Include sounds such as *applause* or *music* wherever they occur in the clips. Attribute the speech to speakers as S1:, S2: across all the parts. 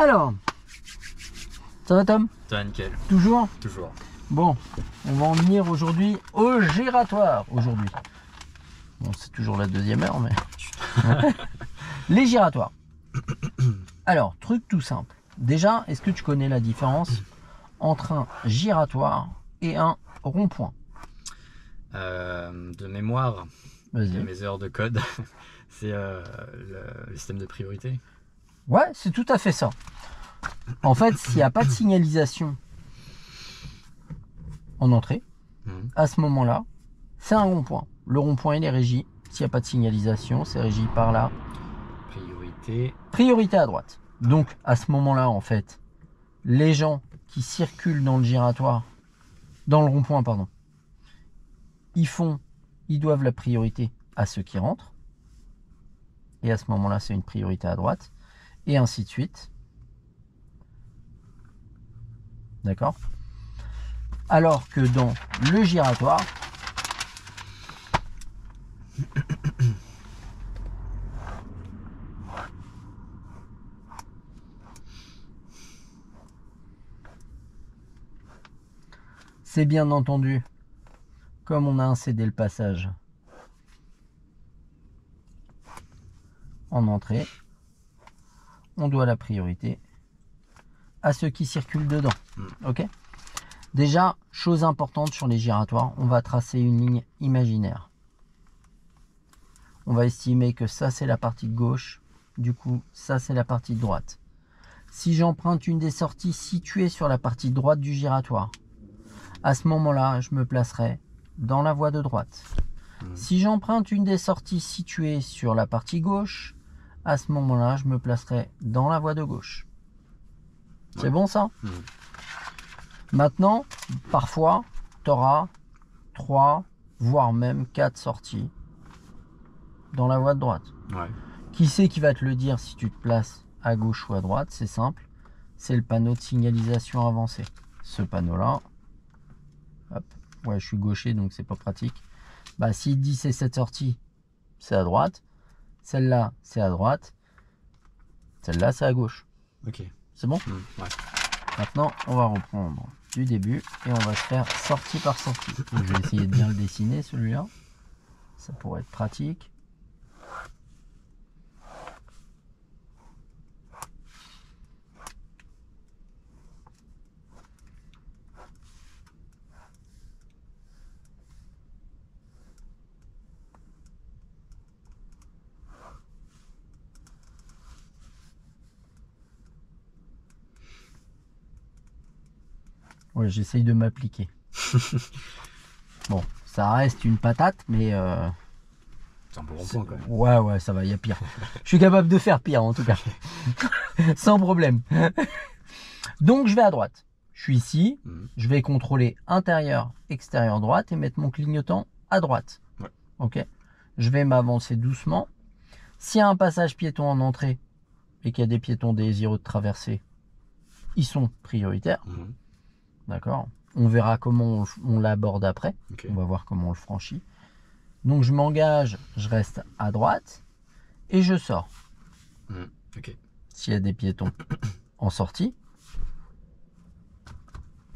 S1: Alors, ça va Tom?
S2: Ça va nickel,
S1: Toujours?
S2: Toujours.
S1: Bon, on va en venir aujourd'hui au giratoire. Aujourd'hui. Bon, c'est toujours la deuxième heure, mais. *laughs* Les giratoires. Alors, truc tout simple. Déjà, est-ce que tu connais la différence entre un giratoire et un rond-point?
S2: Euh, de mémoire, de
S1: Vas-y.
S2: mes heures de code, *laughs* c'est euh, le, le système de priorité.
S1: Ouais, c'est tout à fait ça. En fait, s'il n'y a pas de signalisation en entrée,
S2: Mhm.
S1: à ce moment-là, c'est un rond-point. Le rond-point, il est régi. S'il n'y a pas de signalisation, c'est régi par la
S2: Priorité.
S1: priorité à droite. Donc, à ce moment-là, en fait, les gens qui circulent dans le giratoire, dans le rond-point, pardon, ils font, ils doivent la priorité à ceux qui rentrent. Et à ce moment-là, c'est une priorité à droite. Et ainsi de suite. D'accord? Alors que dans le giratoire, c'est bien entendu, comme on a incédé le passage en entrée, on doit la priorité à ceux qui circulent dedans. Ok? Déjà, chose importante sur les giratoires, on va tracer une ligne imaginaire. On va estimer que ça c'est la partie de gauche, du coup ça c'est la partie de droite. Si j'emprunte une des sorties situées sur la partie droite du giratoire, à ce moment-là, je me placerai dans la voie de droite.
S2: Mhm.
S1: Si j'emprunte une des sorties situées sur la partie gauche, à ce moment-là, je me placerai dans la voie de gauche. C'est
S2: Ouais.
S1: bon ça? Maintenant, parfois, tu auras 3, voire même 4 sorties dans la voie de droite.
S2: Ouais.
S1: Qui c'est qui va te le dire si tu te places à gauche ou à droite? C'est simple. C'est le panneau de signalisation avancée. Ce panneau-là. Hop. Ouais, je suis gaucher donc c'est pas pratique. Bah, s'il dit c'est cette sortie, c'est à droite. Celle-là, c'est à droite. Celle-là, c'est à gauche.
S2: Ok.
S1: C'est bon?
S2: Mhm. Ouais.
S1: Maintenant, on va reprendre du début et on va se faire sortie par sortie. Donc, *laughs* je vais essayer de bien le dessiner celui-là. Ça pourrait être pratique. Ouais, j'essaye de m'appliquer. *laughs* bon, ça reste une patate, mais euh,
S2: C'est un beau rond-point quand même.
S1: ouais, ouais, ça va, il y a pire. Je suis capable de faire pire en tout cas. *laughs* Sans problème. Donc je vais à droite. Je suis ici,
S2: Mhm.
S1: je vais contrôler intérieur, extérieur droite et mettre mon clignotant à droite.
S2: Ouais.
S1: Ok. Je vais m'avancer doucement. S'il y a un passage piéton en entrée et qu'il y a des piétons désireux de traverser, ils sont prioritaires.
S2: Mhm.
S1: D'accord On verra comment on, on l'aborde après. On va voir comment on le franchit. Donc je m'engage, je reste à droite et je sors.
S2: Ok.
S1: S'il y a des piétons en sortie,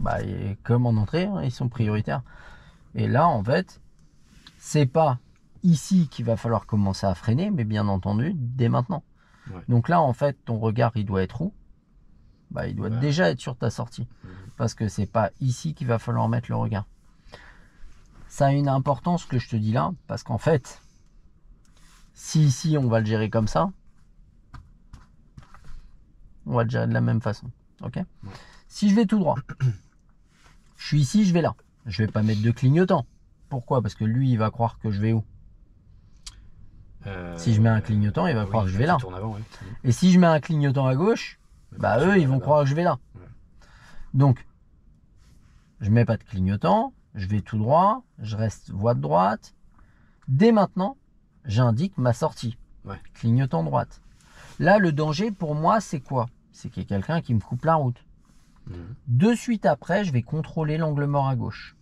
S1: bah, et comme en entrée, hein, ils sont prioritaires. Et là, en fait, c'est pas ici qu'il va falloir commencer à freiner, mais bien entendu, dès maintenant.
S2: Ouais.
S1: Donc là, en fait, ton regard, il doit être où? Bah, Il doit
S2: Ouais.
S1: déjà être sur ta sortie.
S2: Mhm.
S1: Parce que c'est pas ici qu'il va falloir mettre le regard. Ça a une importance ce que je te dis là, parce qu'en fait, si ici on va le gérer comme ça, on va le gérer de la même façon. Ok? Si je vais tout droit, *clears throat* je suis ici, je vais là. Je vais pas mettre de clignotant. Pourquoi? Parce que lui, il va croire que je vais où?
S2: Euh,
S1: Si je mets un clignotant, il va
S2: oui,
S1: croire que je vais là.
S2: tournes avant, ouais.
S1: Et si je mets un clignotant à gauche, bah eux, ils vont croire que je vais là. Donc, je mets pas de clignotant, je vais tout droit, je reste voie de droite. Dès maintenant, j'indique ma sortie.
S2: Ouais.
S1: Clignotant droite. Là, le danger pour moi, c'est quoi? C'est qu'il y a quelqu'un qui me coupe la route.
S2: Mhm.
S1: De suite après, je vais contrôler l'angle mort à gauche.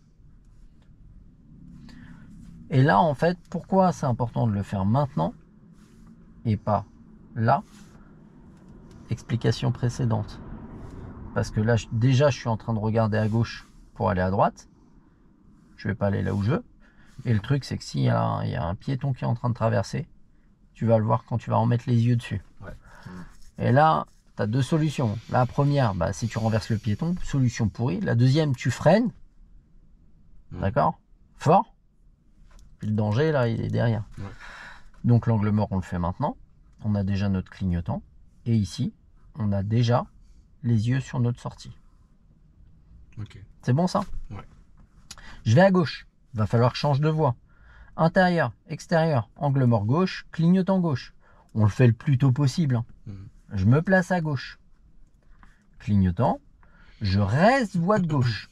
S1: Et là, en fait, pourquoi c'est important de le faire maintenant et pas là? Explication précédente. Parce que là, déjà, je suis en train de regarder à gauche pour aller à droite. Je vais pas aller là où je veux. Et le truc, c'est que s'il y, a un- il y a un piéton qui est en train de traverser, tu vas le voir quand tu vas en mettre les yeux dessus.
S2: Ouais.
S1: Et là, tu as deux solutions. La première, bah, si tu renverses le piéton, solution pourrie. La deuxième, tu freines.
S2: Mm.
S1: D'accord? Fort. Puis le danger, là, il est derrière.
S2: Ouais.
S1: Donc l'angle mort, on le fait maintenant. On a déjà notre clignotant. Et ici, on a déjà les yeux sur notre sortie. C'est bon ça
S2: Ouais.
S1: Je vais à gauche. Va falloir que je change de voie. Intérieur, extérieur, angle mort gauche, clignotant gauche. On le fait le plus tôt possible. hein.
S2: Mhm.
S1: Je me place à gauche. Clignotant. Je reste voie de gauche.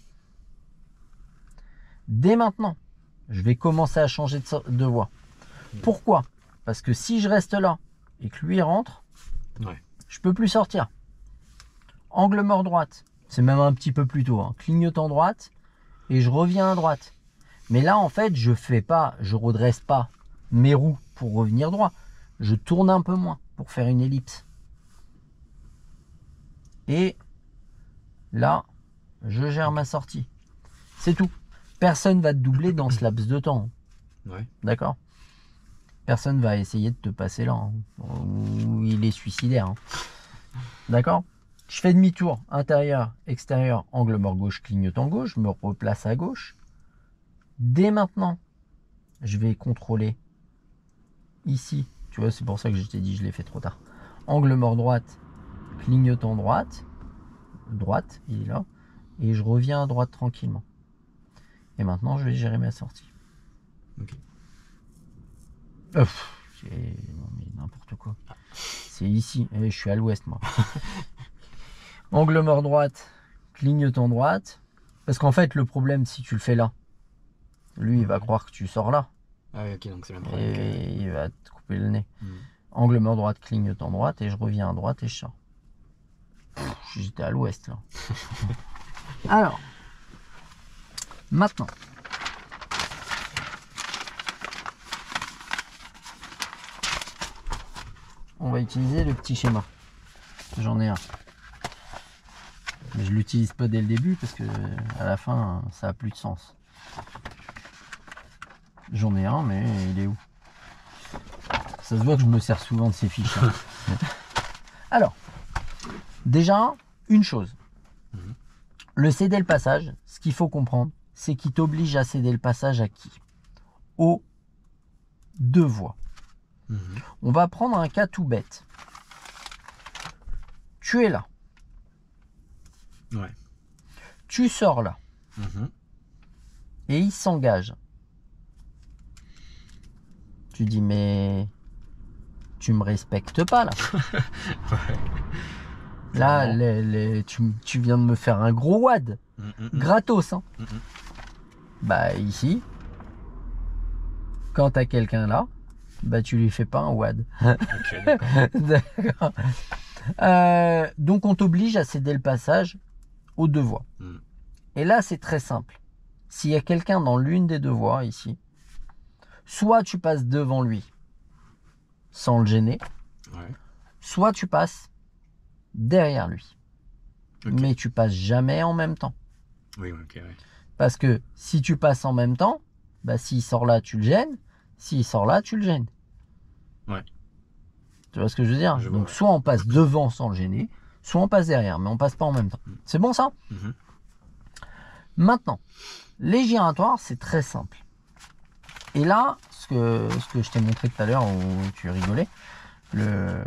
S1: Dès maintenant, je vais commencer à changer de, so- de voie. Pourquoi? Parce que si je reste là et que lui rentre,
S2: Ouais.
S1: Je peux plus sortir. Angle mort droite, c'est même un petit peu plus tôt. hein. Clignotant droite et je reviens à droite. Mais là, en fait, je fais pas, je redresse pas mes roues pour revenir droit. Je tourne un peu moins pour faire une ellipse. Et là, je gère ma sortie. C'est tout. Personne va te doubler dans ce laps de temps.
S2: Ouais.
S1: D'accord? Personne va essayer de te passer là. hein. Il est suicidaire. hein. D'accord? Je fais demi-tour, intérieur, extérieur, angle mort gauche, clignotant gauche, je me replace à gauche. Dès maintenant, je vais contrôler ici. Tu vois, c'est pour ça que je t'ai dit, je l'ai fait trop tard. Angle mort droite, clignotant droite. Droite, il est là. Et je reviens à droite tranquillement. Et maintenant, je vais gérer ma sortie. Euh, pff, c'est- non, mais n'importe quoi. C'est ici. Eh, je suis à l'ouest, moi. *laughs* Angle mort droite, clignotant droite. Parce qu'en fait, le problème, si tu le fais là, lui, il va croire que tu sors là.
S2: Ah oui, ok, donc c'est le même problème. que-
S1: Et il va te couper le nez.
S2: Mhm.
S1: Angle mort droite, clignotant droite. Et je reviens à droite et je sors. J'étais à l'ouest, là. *laughs* Alors. Maintenant. On va utiliser le petit schéma. J'en ai un. Mais je l'utilise pas dès le début parce que à la fin ça a plus de sens. J'en ai un mais il est où? Ça se voit que je me sers souvent de ces fiches. *laughs* hein. Alors, déjà, une chose.
S2: Mhm.
S1: Le céder le passage, ce qu'il faut comprendre, c'est qu'il t'oblige à céder le passage à qui? Aux deux voies.
S2: Mhm.
S1: On va prendre un cas tout bête. Tu es là.
S2: Ouais.
S1: Tu sors là.
S2: Mhm.
S1: Et il s'engage. Tu dis, mais tu me respectes pas là. *laughs* Là,
S2: Clairement.
S1: les- les- tu, viens de me faire un gros wad. Gratos, hein. Bah, ici, quand t'as quelqu'un là, bah, tu lui fais pas un wad. *laughs* *laughs*
S2: D'accord.
S1: Euh, donc on t'oblige à céder le passage aux deux voies.
S2: Mm.
S1: Et là c'est très simple. S'il y a quelqu'un dans l'une des deux voies ici, soit tu passes devant lui sans le gêner,
S2: Ouais.
S1: soit tu passes derrière lui. Mais tu passes jamais en même temps.
S2: Oui, ouais.
S1: Parce que si tu passes en même temps, bah s'il sort là, tu le gênes. S'il sort là, tu le gênes.
S2: Ouais.
S1: Tu vois ce que je veux dire
S2: Je
S1: Donc soit on passe devant sans le gêner, soit on passe derrière, mais on passe pas en même temps. C'est bon ça
S2: Mhm.
S1: Maintenant, les giratoires, c'est très simple. Et là, ce que, ce que je t'ai montré tout à l'heure où tu rigolais, le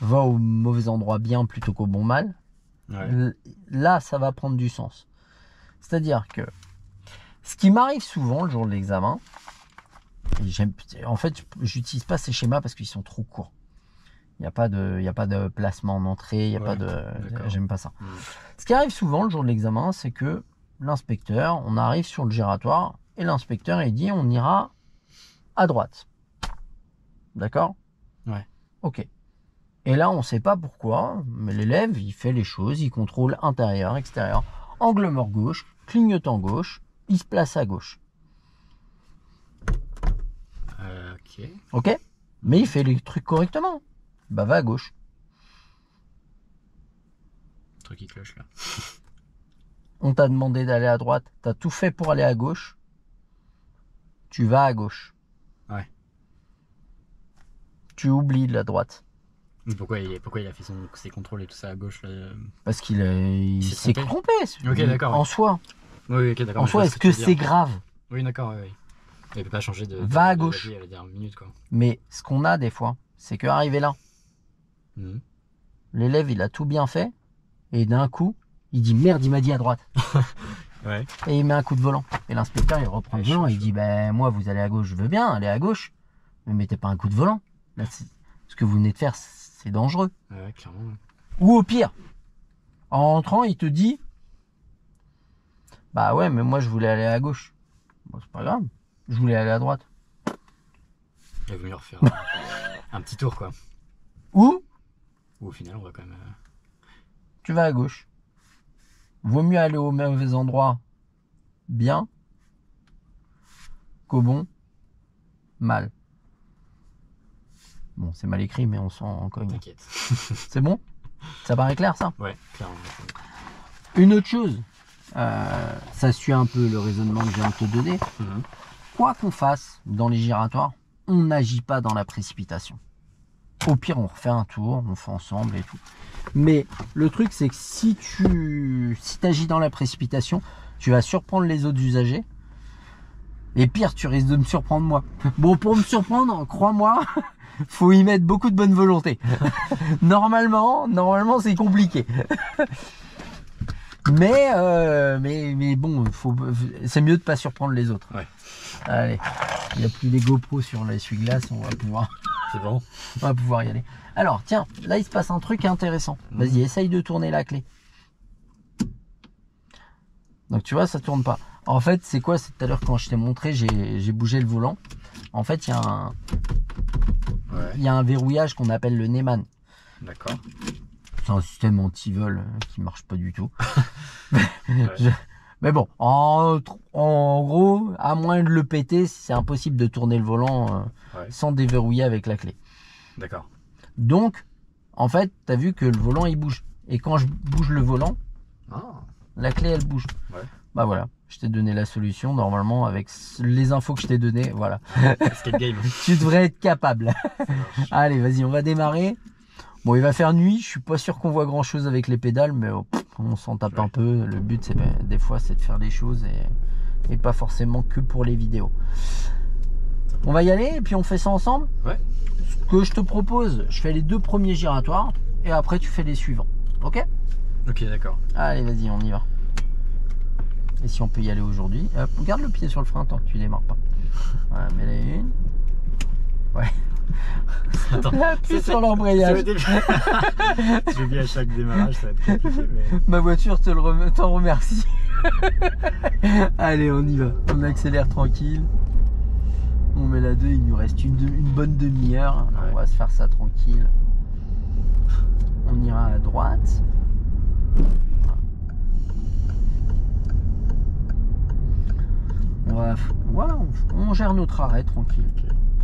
S1: va au mauvais endroit bien plutôt qu'au bon mal,
S2: Ouais.
S1: Là, ça va prendre du sens. C'est-à-dire que ce qui m'arrive souvent le jour de l'examen, en fait, j'utilise pas ces schémas parce qu'ils sont trop courts. Il n'y a, pas de- il y a pas de placement en entrée, il n'y a
S2: Ouais,
S1: pas de. J'aime pas ça.
S2: Mhm.
S1: Ce qui arrive souvent le jour de l'examen, c'est que l'inspecteur, on arrive sur le giratoire et l'inspecteur il dit on ira à droite. D'accord?
S2: Ouais.
S1: Ok. Et là, on ne sait pas pourquoi, mais l'élève, il fait les choses, il contrôle intérieur, extérieur, angle mort gauche, clignotant gauche, il se place à gauche.
S2: Euh, ok.
S1: Ok Mais il fait les trucs correctement. Bah va à gauche.
S2: truc qui cloche là.
S1: On t'a demandé d'aller à droite, t'as tout fait pour aller à gauche. Tu vas à gauche.
S2: Ouais.
S1: Tu oublies la droite.
S2: Mais Pourquoi il, pourquoi il a fait son, ses contrôles et tout ça à gauche là? Euh
S1: Parce qu'il a- il
S2: s'est
S1: s'est
S2: trompé.
S1: trompé.
S2: Ok, d'accord,
S1: En soi.
S2: Oui, oui, ok, d'accord.
S1: En
S2: je
S1: soi, est-ce
S2: ce
S1: que
S2: tu veux
S1: c'est
S2: dire.
S1: grave?
S2: Oui, d'accord, oui, oui. Il peut pas changer de.
S1: Va à
S2: de
S1: gauche.
S2: vie la minute quoi.
S1: Mais ce qu'on a des fois, c'est que arrivé là,
S2: Mhm.
S1: l'élève il a tout bien fait, et d'un coup, il dit merde, il m'a dit à droite. *laughs*
S2: Ouais.
S1: Et il met un coup de volant. Et l'inspecteur il reprend le volant et il dit ben moi vous allez à gauche, je veux bien aller à gauche, mais mettez pas un coup de volant. Là, ce que vous venez de faire, c'est dangereux.
S2: Ouais, clairement.
S1: Ou au pire, en rentrant, il te dit Bah ouais, mais moi je voulais aller à gauche. Bon, c'est pas grave, je voulais aller à droite.
S2: Il vaut mieux refaire un, *laughs* un petit tour quoi.
S1: Ou
S2: Ou au final, on va quand même. euh,
S1: tu vas à gauche. Vaut mieux aller au mauvais endroit bien qu'au bon mal. Bon, c'est mal écrit, mais on s'en cogne.
S2: T'inquiète. *laughs*
S1: C'est bon? Ça paraît clair ça?
S2: Ouais, clairement.
S1: Une autre chose, euh, ça suit un peu le raisonnement que je viens de te donner.
S2: Mhm.
S1: Quoi qu'on fasse dans les giratoires, on n'agit pas dans la précipitation. Au pire, on refait un tour, on fait ensemble et tout. Mais le truc, c'est que si tu si agis dans la précipitation, tu vas surprendre les autres usagers. Et pire, tu risques de me surprendre moi. Bon, pour me surprendre, crois-moi, *laughs* faut y mettre beaucoup de bonne volonté. *laughs* normalement, normalement, c'est compliqué. *laughs* Mais, euh, mais, mais bon, c'est mieux de pas surprendre les autres. Allez, il n'y a plus les GoPro sur l'essuie-glace, on va pouvoir, *laughs*
S2: C'est bon. *laughs*
S1: on va pouvoir y aller. Alors, tiens, là il se passe un truc intéressant. Vas-y, essaye de tourner la clé. Donc tu vois, ça tourne pas. En fait, c'est quoi? C'est tout à l'heure quand je t'ai montré, j'ai bougé le volant. En fait, il y, a un-
S2: Ouais.
S1: il y a un verrouillage qu'on appelle le Neyman.
S2: D'accord.
S1: C'est un système anti-vol euh, qui marche pas du tout. *laughs*
S2: Ouais.
S1: Je- Mais bon, en, en gros, à moins de le péter, c'est impossible de tourner le volant euh,
S2: Ouais.
S1: sans déverrouiller avec la clé.
S2: D'accord.
S1: Donc, en fait, tu as vu que le volant il bouge. Et quand je bouge le volant,
S2: Ah.
S1: la clé elle bouge.
S2: Ouais.
S1: Bah voilà, je t'ai donné la solution. Normalement, avec les infos que je t'ai données, voilà.
S2: Game. *laughs*
S1: tu devrais être capable. Allez, vas-y, on va démarrer. Bon, il va faire nuit. Je suis pas sûr qu'on voit grand chose avec les pédales, mais oh, pff, on s'en tape
S2: Ouais.
S1: un peu. Le but, c'est ben, des fois, c'est de faire les choses et, et pas forcément que pour les vidéos. On va y aller et puis on fait ça ensemble?
S2: Ouais.
S1: Ce que je te propose, je fais les deux premiers giratoires et après tu fais les suivants. Ok?
S2: Ok, d'accord.
S1: Allez, vas-y, on y va. Et si on peut y aller aujourd'hui, garde le pied sur le frein tant que tu démarres pas. Voilà, mets la une. Ouais.
S2: Attends.
S1: Appuie
S2: c'est-
S1: sur l'embrayage. *laughs*
S2: J'ai oublié à chaque démarrage, ça va être compliqué, mais.
S1: Ma voiture te le rem- t'en remercie. *laughs* Allez, on y va. On accélère tranquille. On met la 2, il nous reste une, de- une bonne demi-heure.
S2: Ouais.
S1: On va se faire ça tranquille. On ira à droite. Voilà, on, on gère notre arrêt tranquille.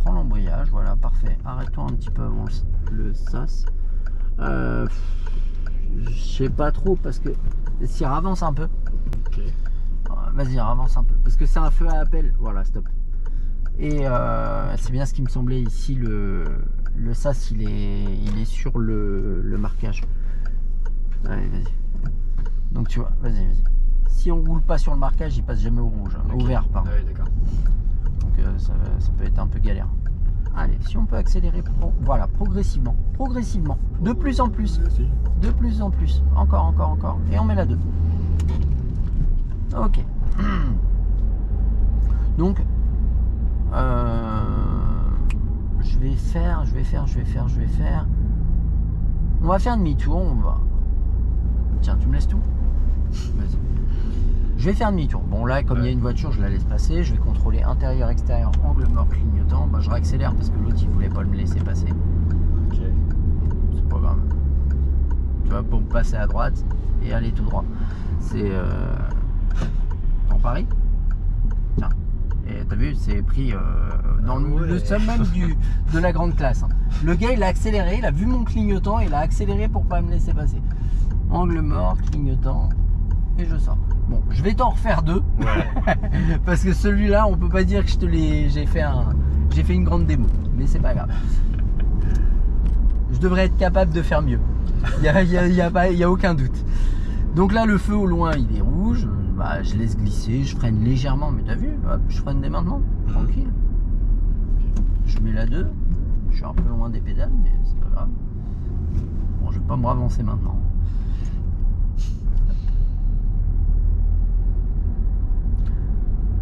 S1: Prends l'embrayage, voilà, parfait. Arrête-toi un petit peu avant le, le sas. Euh, je sais pas trop parce que si avance un peu.
S2: Ok.
S1: Euh, Vas-y, avance un peu. Parce que c'est un feu à appel. Voilà, stop. Et euh, c'est bien ce qui me semblait ici. Le, le sas, il est, il est sur le, le marquage. Allez, vas-y. Donc tu vois, vas-y, vas-y. Si on roule pas sur le marquage, il passe jamais au rouge. hein. Au vert, pardon.
S2: Ah d'accord.
S1: Euh, ça, ça peut être un peu galère. Allez, si on peut accélérer, pro- voilà, progressivement, progressivement, de plus en plus, de plus en plus, encore, encore, encore, et on met la 2. Ok. *clears throat* Donc, euh, je vais faire, je vais faire, je vais faire, je vais faire. On va faire demi-tour, on va. Tiens, tu me laisses tout? Vas-y. Je vais faire demi-tour. Bon là, comme il y a une voiture, je la laisse passer. Je vais contrôler intérieur, extérieur, angle mort, clignotant. Bah, je réaccélère parce que l'autre il voulait pas me laisser passer.
S2: Ok.
S1: C'est pas grave. Tu vois, pour passer à droite et aller tout droit. C'est euh... en Paris? Tiens. Et t'as vu, c'est pris euh, dans le,
S2: Ouais.
S1: le summum du, de la grande classe. hein. Le gars, il a accéléré, il a vu mon clignotant, il a accéléré pour pas me laisser passer. Angle mort, clignotant, et je sors. Bon, je vais t'en refaire deux.
S2: Ouais. *laughs*
S1: Parce que celui-là, on peut pas dire que je te l'ai. J'ai fait un. J'ai fait une grande démo. Mais c'est pas grave. Je devrais être capable de faire mieux. Il n'y a, y a- y a pas- y a aucun doute. Donc là, le feu au loin, il est rouge. Bah, je laisse glisser, je freine légèrement. Mais t'as vu Hop, Je freine dès maintenant.
S2: Mhm.
S1: Tranquille. Je mets la 2. Je suis un peu loin des pédales, mais c'est pas grave. Bon, je vais pas me ravancer maintenant.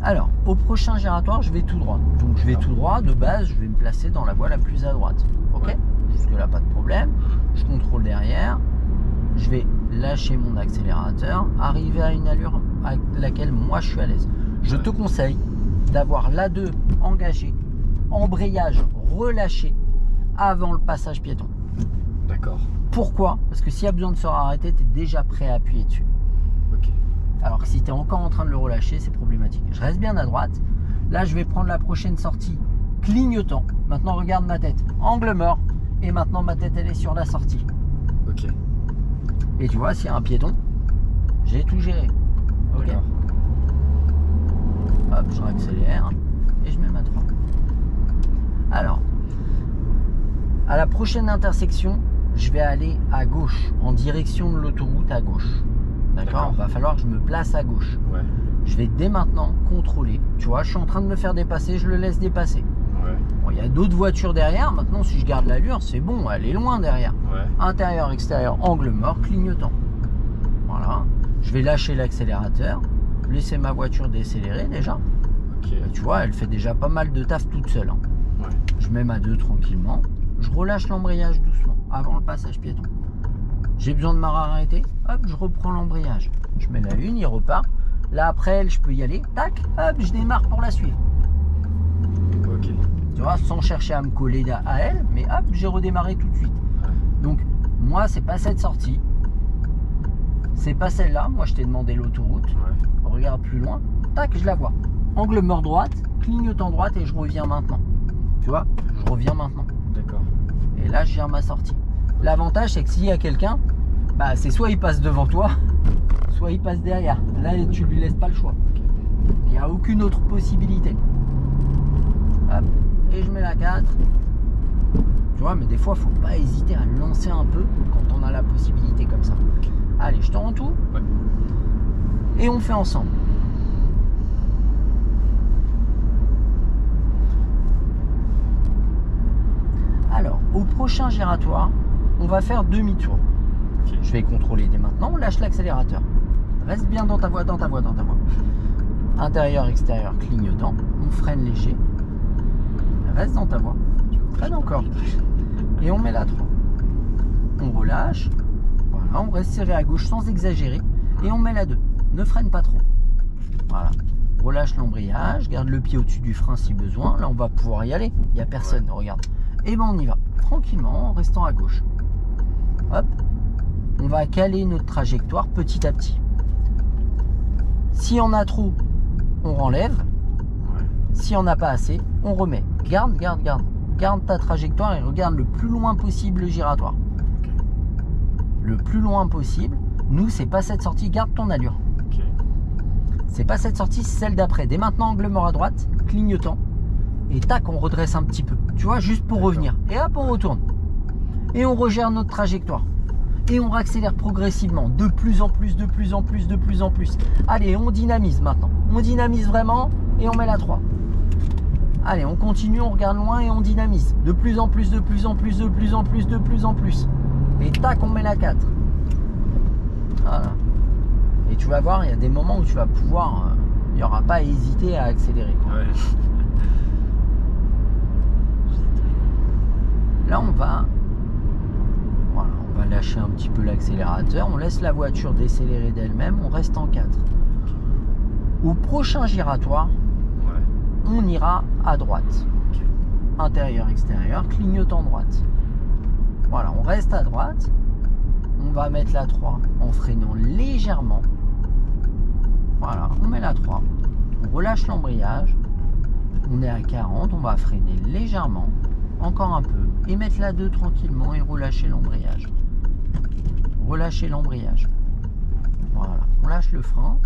S1: Alors, au prochain giratoire, je vais tout droit. Donc je vais tout droit, de base, je vais me placer dans la voie la plus à droite. Ok
S2: Ouais.
S1: Jusque là, pas de problème. Je contrôle derrière. Je vais lâcher mon accélérateur, arriver à une allure à laquelle moi je suis à l'aise. Je
S2: Ouais.
S1: te conseille d'avoir l'A2 engagé, embrayage relâché avant le passage piéton.
S2: D'accord.
S1: Pourquoi? Parce que s'il y a besoin de se arrêter, tu es déjà prêt à appuyer dessus. Alors que si tu es encore en train de le relâcher, c'est problématique. Je reste bien à droite. Là, je vais prendre la prochaine sortie clignotant. Maintenant, regarde ma tête. Angle mort. Et maintenant, ma tête, elle est sur la sortie.
S2: Ok.
S1: Et tu vois, s'il y a un piéton, j'ai tout géré. Ok. Hop, je réaccélère. Et je mets ma 3. Alors, à la prochaine intersection, je vais aller à gauche, en direction de l'autoroute à gauche. D'accord. Va falloir que je me place à gauche.
S2: Ouais.
S1: Je vais dès maintenant contrôler. Tu vois, je suis en train de me faire dépasser, je le laisse dépasser.
S2: Ouais.
S1: Bon, il y a d'autres voitures derrière. Maintenant, si je garde l'allure, c'est bon, elle est loin derrière.
S2: Ouais.
S1: Intérieur, extérieur, angle mort, clignotant. Voilà. Je vais lâcher l'accélérateur, laisser ma voiture décélérer déjà. Et tu vois, elle fait déjà pas mal de taf toute seule. hein.
S2: Ouais.
S1: Je mets ma 2 tranquillement. Je relâche l'embrayage doucement avant le passage piéton. J'ai besoin de m'arrêter. Hop, je reprends l'embrayage. Je mets la une, il repart. Là, après elle, je peux y aller. Tac, hop, je démarre pour la suivre.
S2: Ok.
S1: Tu vois, sans chercher à me coller à elle, mais hop, j'ai redémarré tout de suite. Donc, moi, c'est pas cette sortie. C'est pas celle-là. Moi, je t'ai demandé l'autoroute.
S2: Ouais.
S1: Regarde plus loin. Tac, je la vois. Angle mort droite, clignotant droite et je reviens maintenant. Tu vois, je reviens maintenant.
S2: D'accord.
S1: Et là, je gère ma sortie. L'avantage, c'est que s'il y a quelqu'un, bah, c'est soit il passe devant toi, soit il passe derrière. Là, tu lui laisses pas le choix. Il n'y a aucune autre possibilité. Hop, et je mets la 4. Tu vois, mais des fois, faut pas hésiter à lancer un peu quand on a la possibilité comme ça. Allez, je te rends tout.
S2: Ouais.
S1: Et on fait ensemble. Alors, au prochain giratoire, on va faire demi-tour. Je vais contrôler dès maintenant, on lâche l'accélérateur. Reste bien dans ta voie, dans ta voie, dans ta voie. Intérieur, extérieur, clignotant. On freine léger. Reste dans ta voie. Freine encore. Et on met la 3. On relâche. Voilà, on reste serré à gauche sans exagérer. Et on met la 2. Ne freine pas trop. Voilà. Relâche l'embrayage, garde le pied au-dessus du frein si besoin. Là, on va pouvoir y aller. Il n'y a personne, regarde. Et ben, on y va. Tranquillement, en restant à gauche. Hop. On va caler notre trajectoire petit à petit. Si on a trop, on renlève.
S2: Ouais.
S1: Si on n'a pas assez, on remet. Garde, garde, garde. Garde ta trajectoire et regarde le plus loin possible le giratoire. Le plus loin possible. Nous, c'est pas cette sortie. Garde ton allure.
S2: Ok.
S1: C'est pas cette sortie, c'est celle d'après. Dès maintenant, angle mort à droite, clignotant. Et tac, on redresse un petit peu. Tu vois, juste pour revenir. Et hop, on retourne. Et on regère notre trajectoire. Et on accélère progressivement. De plus en plus, de plus en plus, de plus en plus. Allez, on dynamise maintenant. On dynamise vraiment et on met la 3. Allez, on continue, on regarde loin et on dynamise. De plus en plus, de plus en plus, de plus en plus, de plus en plus. Et tac, on met la 4. Voilà. Et tu vas voir, il y a des moments où tu vas pouvoir. euh, Il n'y aura pas à hésiter à accélérer. quoi.
S2: Ouais.
S1: Là, on va. Lâcher un petit peu l'accélérateur. On laisse la voiture décélérer d'elle-même. On reste en 4. Au prochain giratoire,
S2: Ouais.
S1: on ira à droite. Intérieur, extérieur, clignotant droite. Voilà, on reste à droite. On va mettre la 3 en freinant légèrement. Voilà, on met la 3. On relâche l'embrayage. On est à 40, on va freiner légèrement. Encore un peu. Et mettre la 2 tranquillement et relâcher l'embrayage. Relâcher l'embrayage. Voilà. On lâche le frein.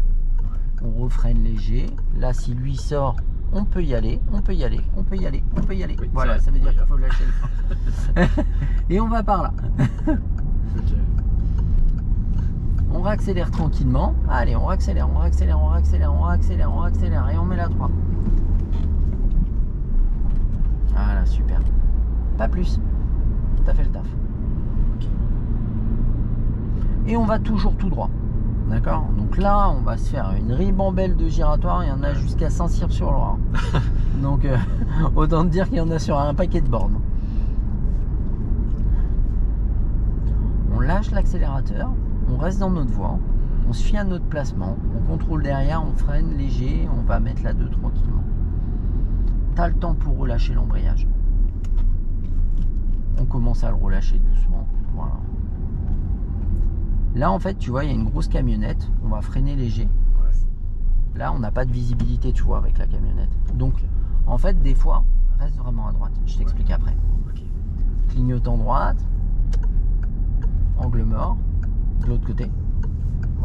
S1: On refreine léger. Là, si lui sort, on peut y aller, on peut y aller, on peut y aller, on peut y aller.
S2: Oui,
S1: voilà,
S2: ça-
S1: ça veut dire qu'il faut lâcher le frein. *laughs* Et on va par là. On réaccélère tranquillement. Allez, on réaccélère, on réaccélère, on réaccélère, on réaccélère, on réaccélère et on met la 3. Voilà, super. Pas plus. T'as fait le taf. Et on va toujours tout droit. D'accord? Donc là, on va se faire une ribambelle de giratoire. Il y en a jusqu'à Saint-Cyr-sur-Loire. *laughs* Donc, euh, *laughs* autant te dire qu'il y en a sur un paquet de bornes. On lâche l'accélérateur. On reste dans notre voie. On se fie à notre placement. On contrôle derrière. On freine léger. On va mettre la 2 tranquillement. T'as le temps pour relâcher l'embrayage. On commence à le relâcher doucement. Voilà. Là, en fait, tu vois, il y a une grosse camionnette. On va freiner léger.
S2: Ouais,
S1: Là, on n'a pas de visibilité, tu vois, avec la camionnette. Donc, en fait, des fois, reste vraiment à droite. Je t'explique après. Clignotant droite. Angle mort. De l'autre côté.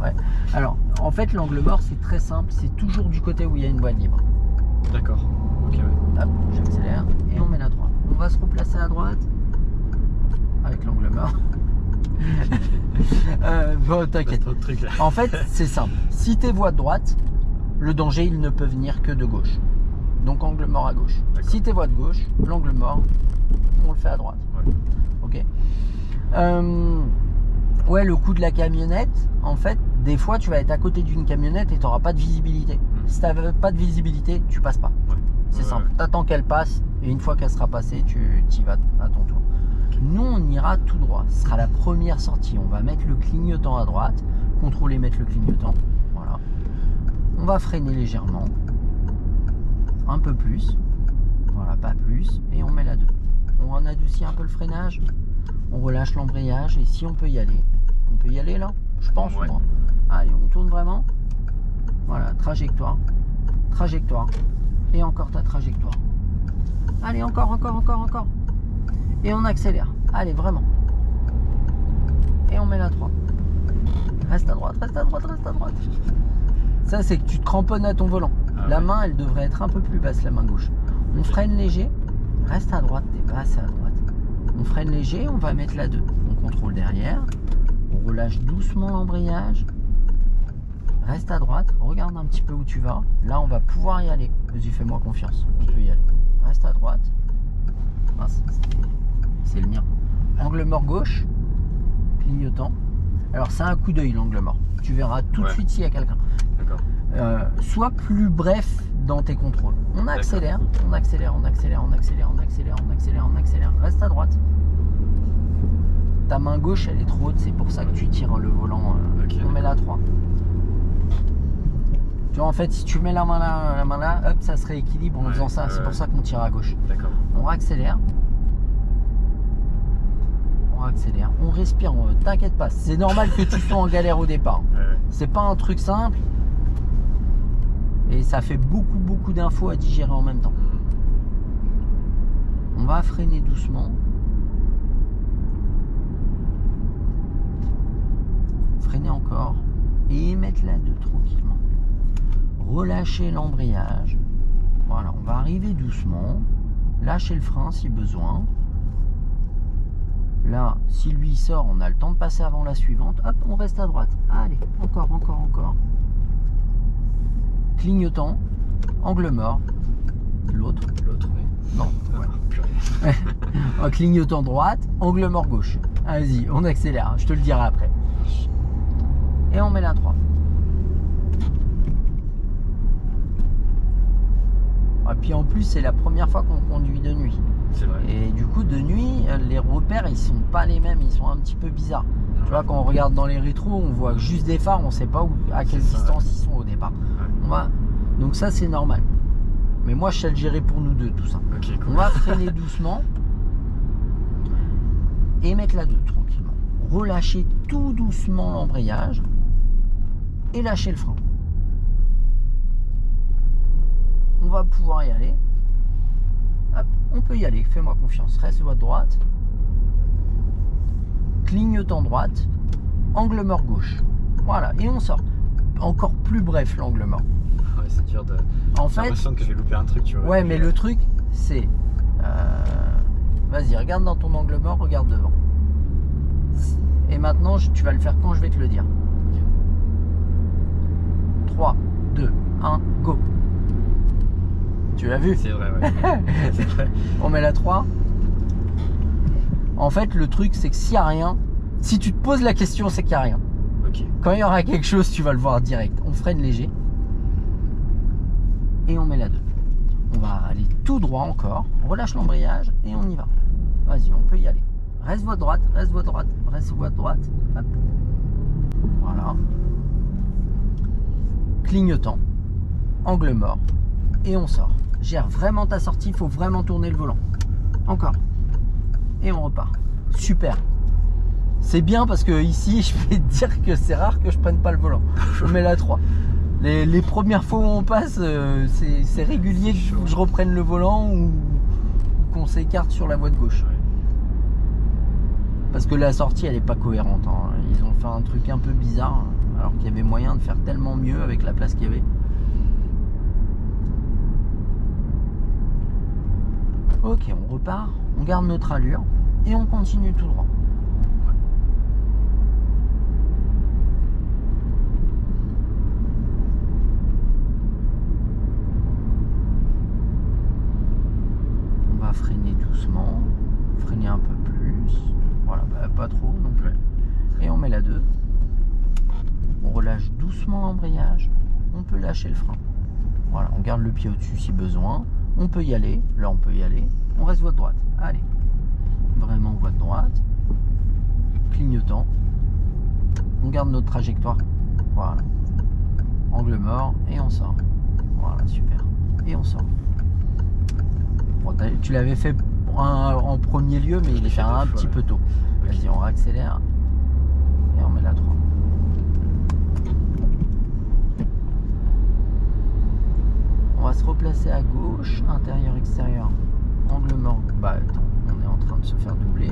S1: Ouais. Alors, en fait, l'angle mort, c'est très simple. C'est toujours du côté où il y a une voie libre.
S2: D'accord. Ok, ouais.
S1: Hop, j'accélère et on met la 3. On va se replacer à droite avec l'angle mort. *laughs* Euh, bon, t'inquiète. En fait, c'est simple. Si t'es voie de droite, le danger, il ne peut venir que de gauche. Donc angle mort à gauche. Si t'es voie de gauche, l'angle mort, on le fait à droite.
S2: Ouais.
S1: Ok. Euh, ouais, le coup de la camionnette, en fait, des fois, tu vas être à côté d'une camionnette et tu n'auras pas de visibilité. Si tu pas de visibilité, tu passes pas.
S2: Ouais.
S1: C'est
S2: Ouais,
S1: simple.
S2: ouais.
S1: T'attends qu'elle passe et une fois qu'elle sera passée, tu y vas à ton tour. Nous, on ira tout droit. Ce sera la première sortie. On va mettre le clignotant à droite. Contrôler, mettre le clignotant. Voilà. On va freiner légèrement. Un peu plus. Voilà, pas plus. Et on met la 2. On en adoucit un peu le freinage. On relâche l'embrayage. Et si on peut y aller, on peut y aller là? Je pense.
S2: Ouais.
S1: moi. Allez, on tourne vraiment. Voilà, trajectoire. Trajectoire. Et encore ta trajectoire. Allez, encore, encore, encore, encore. Et on accélère. Allez, vraiment. Et on met la 3. Reste à droite, reste à droite, reste à droite. Ça, c'est que tu te cramponnes à ton volant.
S2: Ah
S1: la
S2: ouais.
S1: main, elle devrait être un peu plus basse, la main gauche. On freine léger. Reste à droite, t'es pas assez à droite. On freine léger, on va mettre la 2. On contrôle derrière. On relâche doucement l'embrayage. Reste à droite, regarde un petit peu où tu vas. Là, on va pouvoir y aller. Vas-y, fais-moi confiance. On peut y aller. Reste à droite. Mince, c'est le mien. Angle mort gauche, clignotant. Alors, c'est un coup d'œil l'angle mort. Tu verras tout de suite s'il y a quelqu'un. Euh, sois plus bref dans tes contrôles. On accélère, on accélère, on accélère, on accélère, on accélère, on accélère, on accélère. Reste à droite. Ta main gauche, elle est trop haute, c'est pour ça que tu tires le volant. euh, on met la 3. Tu vois, en fait, si tu mets la main là, la main là, hop, ça se rééquilibre en
S2: Ouais,
S1: faisant ça. c'est pour ça qu'on tire à gauche.
S2: D'accord.
S1: On accélère. On accélère. On respire. on- T'inquiète pas. C'est normal que tu sois en galère au départ.
S2: Ouais, ouais.
S1: C'est pas un truc simple. Et ça fait beaucoup, beaucoup d'infos à digérer en même temps. On va freiner doucement. Freiner encore. Et mettre la 2 tranquillement. Relâcher l'embrayage. Voilà, on va arriver doucement. Lâcher le frein si besoin. Là, si lui sort, on a le temps de passer avant la suivante. Hop, on reste à droite. Allez, encore, encore, encore. Clignotant. Angle mort. L'autre.
S2: L'autre, oui.
S1: Non.
S2: Ah, purée. *laughs*
S1: En clignotant droite, angle mort gauche. Vas-y, on accélère, je te le dirai après. Et on met la 3. Et puis en plus, c'est la première fois qu'on conduit de nuit.
S2: C'est vrai.
S1: Et du coup, de nuit, les repères, ils sont pas les mêmes, ils sont un petit peu bizarres. Tu vois, quand on regarde dans les rétros, on voit juste des phares, on sait pas où, à quelle
S2: ça,
S1: distance ils sont au départ. On va... Donc ça, c'est normal. Mais moi, je sais le gérer pour nous deux, tout ça. On va freiner doucement et mettre la 2 tranquillement. Relâcher tout doucement l'embrayage et lâcher le frein. On va pouvoir y aller. Hop, on peut y aller, fais-moi confiance. Reste voie de droite. Clignotant droite. angle mort gauche. Voilà, et on sort. Encore plus bref l'angle mort.
S2: Ouais, c'est dur de.
S1: En
S2: J'ai
S1: fait,
S2: l'impression que je vais louper un truc, tu vois.
S1: ouais, mais le truc, c'est. euh, Vas-y, regarde dans ton angle mort, regarde devant. Et maintenant, tu vas le faire quand je vais te le dire. 3, 2, 1, go. Tu l'as vu
S2: C'est vrai, ouais. *laughs* c'est vrai.
S1: On met la 3. En fait, le truc, c'est que s'il n'y a rien, si tu te poses la question, c'est qu'il n'y a rien. Quand il y aura quelque chose, tu vas le voir direct. On freine léger. Et on met la 2. On va aller tout droit encore. On relâche l'embrayage et on y va. Vas-y, on peut y aller. Reste voie droite, reste voie droite, reste voie droite. Hop. Voilà. Clignotant. Angle mort. Et on sort. Gère vraiment ta sortie, il faut vraiment tourner le volant. Encore. Et on repart. Super. C'est bien parce que ici, *laughs* je vais te dire que c'est rare que je prenne pas le volant. Je mets la 3. Les, premières fois où on passe, euh, c'est régulier que je reprenne le volant ou, qu'on s'écarte sur la voie de gauche. Parce que la sortie, elle est pas cohérente. hein. Ils ont fait un truc un peu bizarre, alors qu'il y avait moyen de faire tellement mieux avec la place qu'il y avait. Ok, on repart, on garde notre allure et on continue tout droit. On va freiner doucement, freiner un peu plus. Voilà, bah, pas trop non plus. Et on met la 2. On relâche doucement l'embrayage. On peut lâcher le frein. Voilà, on garde le pied au-dessus si besoin. On peut y aller. Là, on peut y aller. On reste voie de droite. Allez. Vraiment voie de droite. Clignotant. On garde notre trajectoire. Voilà. Angle mort. Et on sort. Voilà, super. Et on sort. Bon, tu l'avais fait en, en premier lieu, mais il est fait un petit peu tôt. Vas-y, on réaccélère. Et on met la 3. On va se replacer à gauche, intérieur, extérieur, angle mort. Bah attends, on est en train de se faire doubler.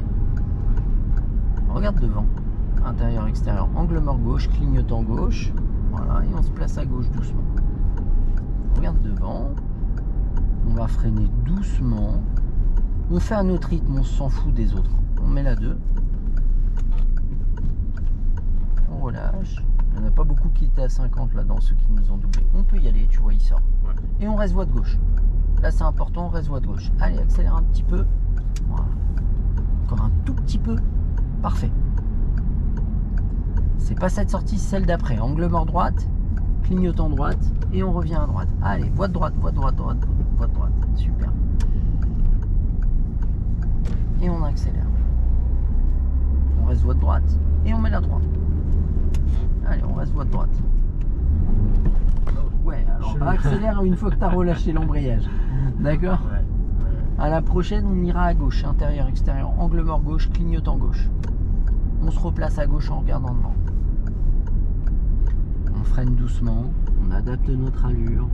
S1: Regarde devant, intérieur, extérieur, angle mort gauche, clignotant gauche. Voilà, et on se place à gauche doucement. Regarde devant. On va freiner doucement. On fait à notre rythme, on s'en fout des autres. On met la 2. On relâche. Il n'y en a pas beaucoup qui étaient à 50 là dans ceux qui nous ont doublé. On peut y aller, tu vois, il sort.
S2: Ouais.
S1: Et on reste voie de gauche. Là c'est important, on reste voie de gauche. Allez, accélère un petit peu. Voilà. Encore un tout petit peu. Parfait. C'est pas cette sortie, celle d'après. Angle mort droite, clignotant droite, et on revient à droite. Allez, voie de droite, voie de droite, droite, voie de droite. Super. Et on accélère. On reste voie de droite, et on met la droite. Allez, on reste voie de droite. Ouais, alors accélère une fois que tu as relâché l'embrayage. D'accord. À la prochaine, on ira à gauche, intérieur, extérieur, angle mort gauche, clignotant gauche. On se replace à gauche en regardant devant. On freine doucement, on adapte notre allure,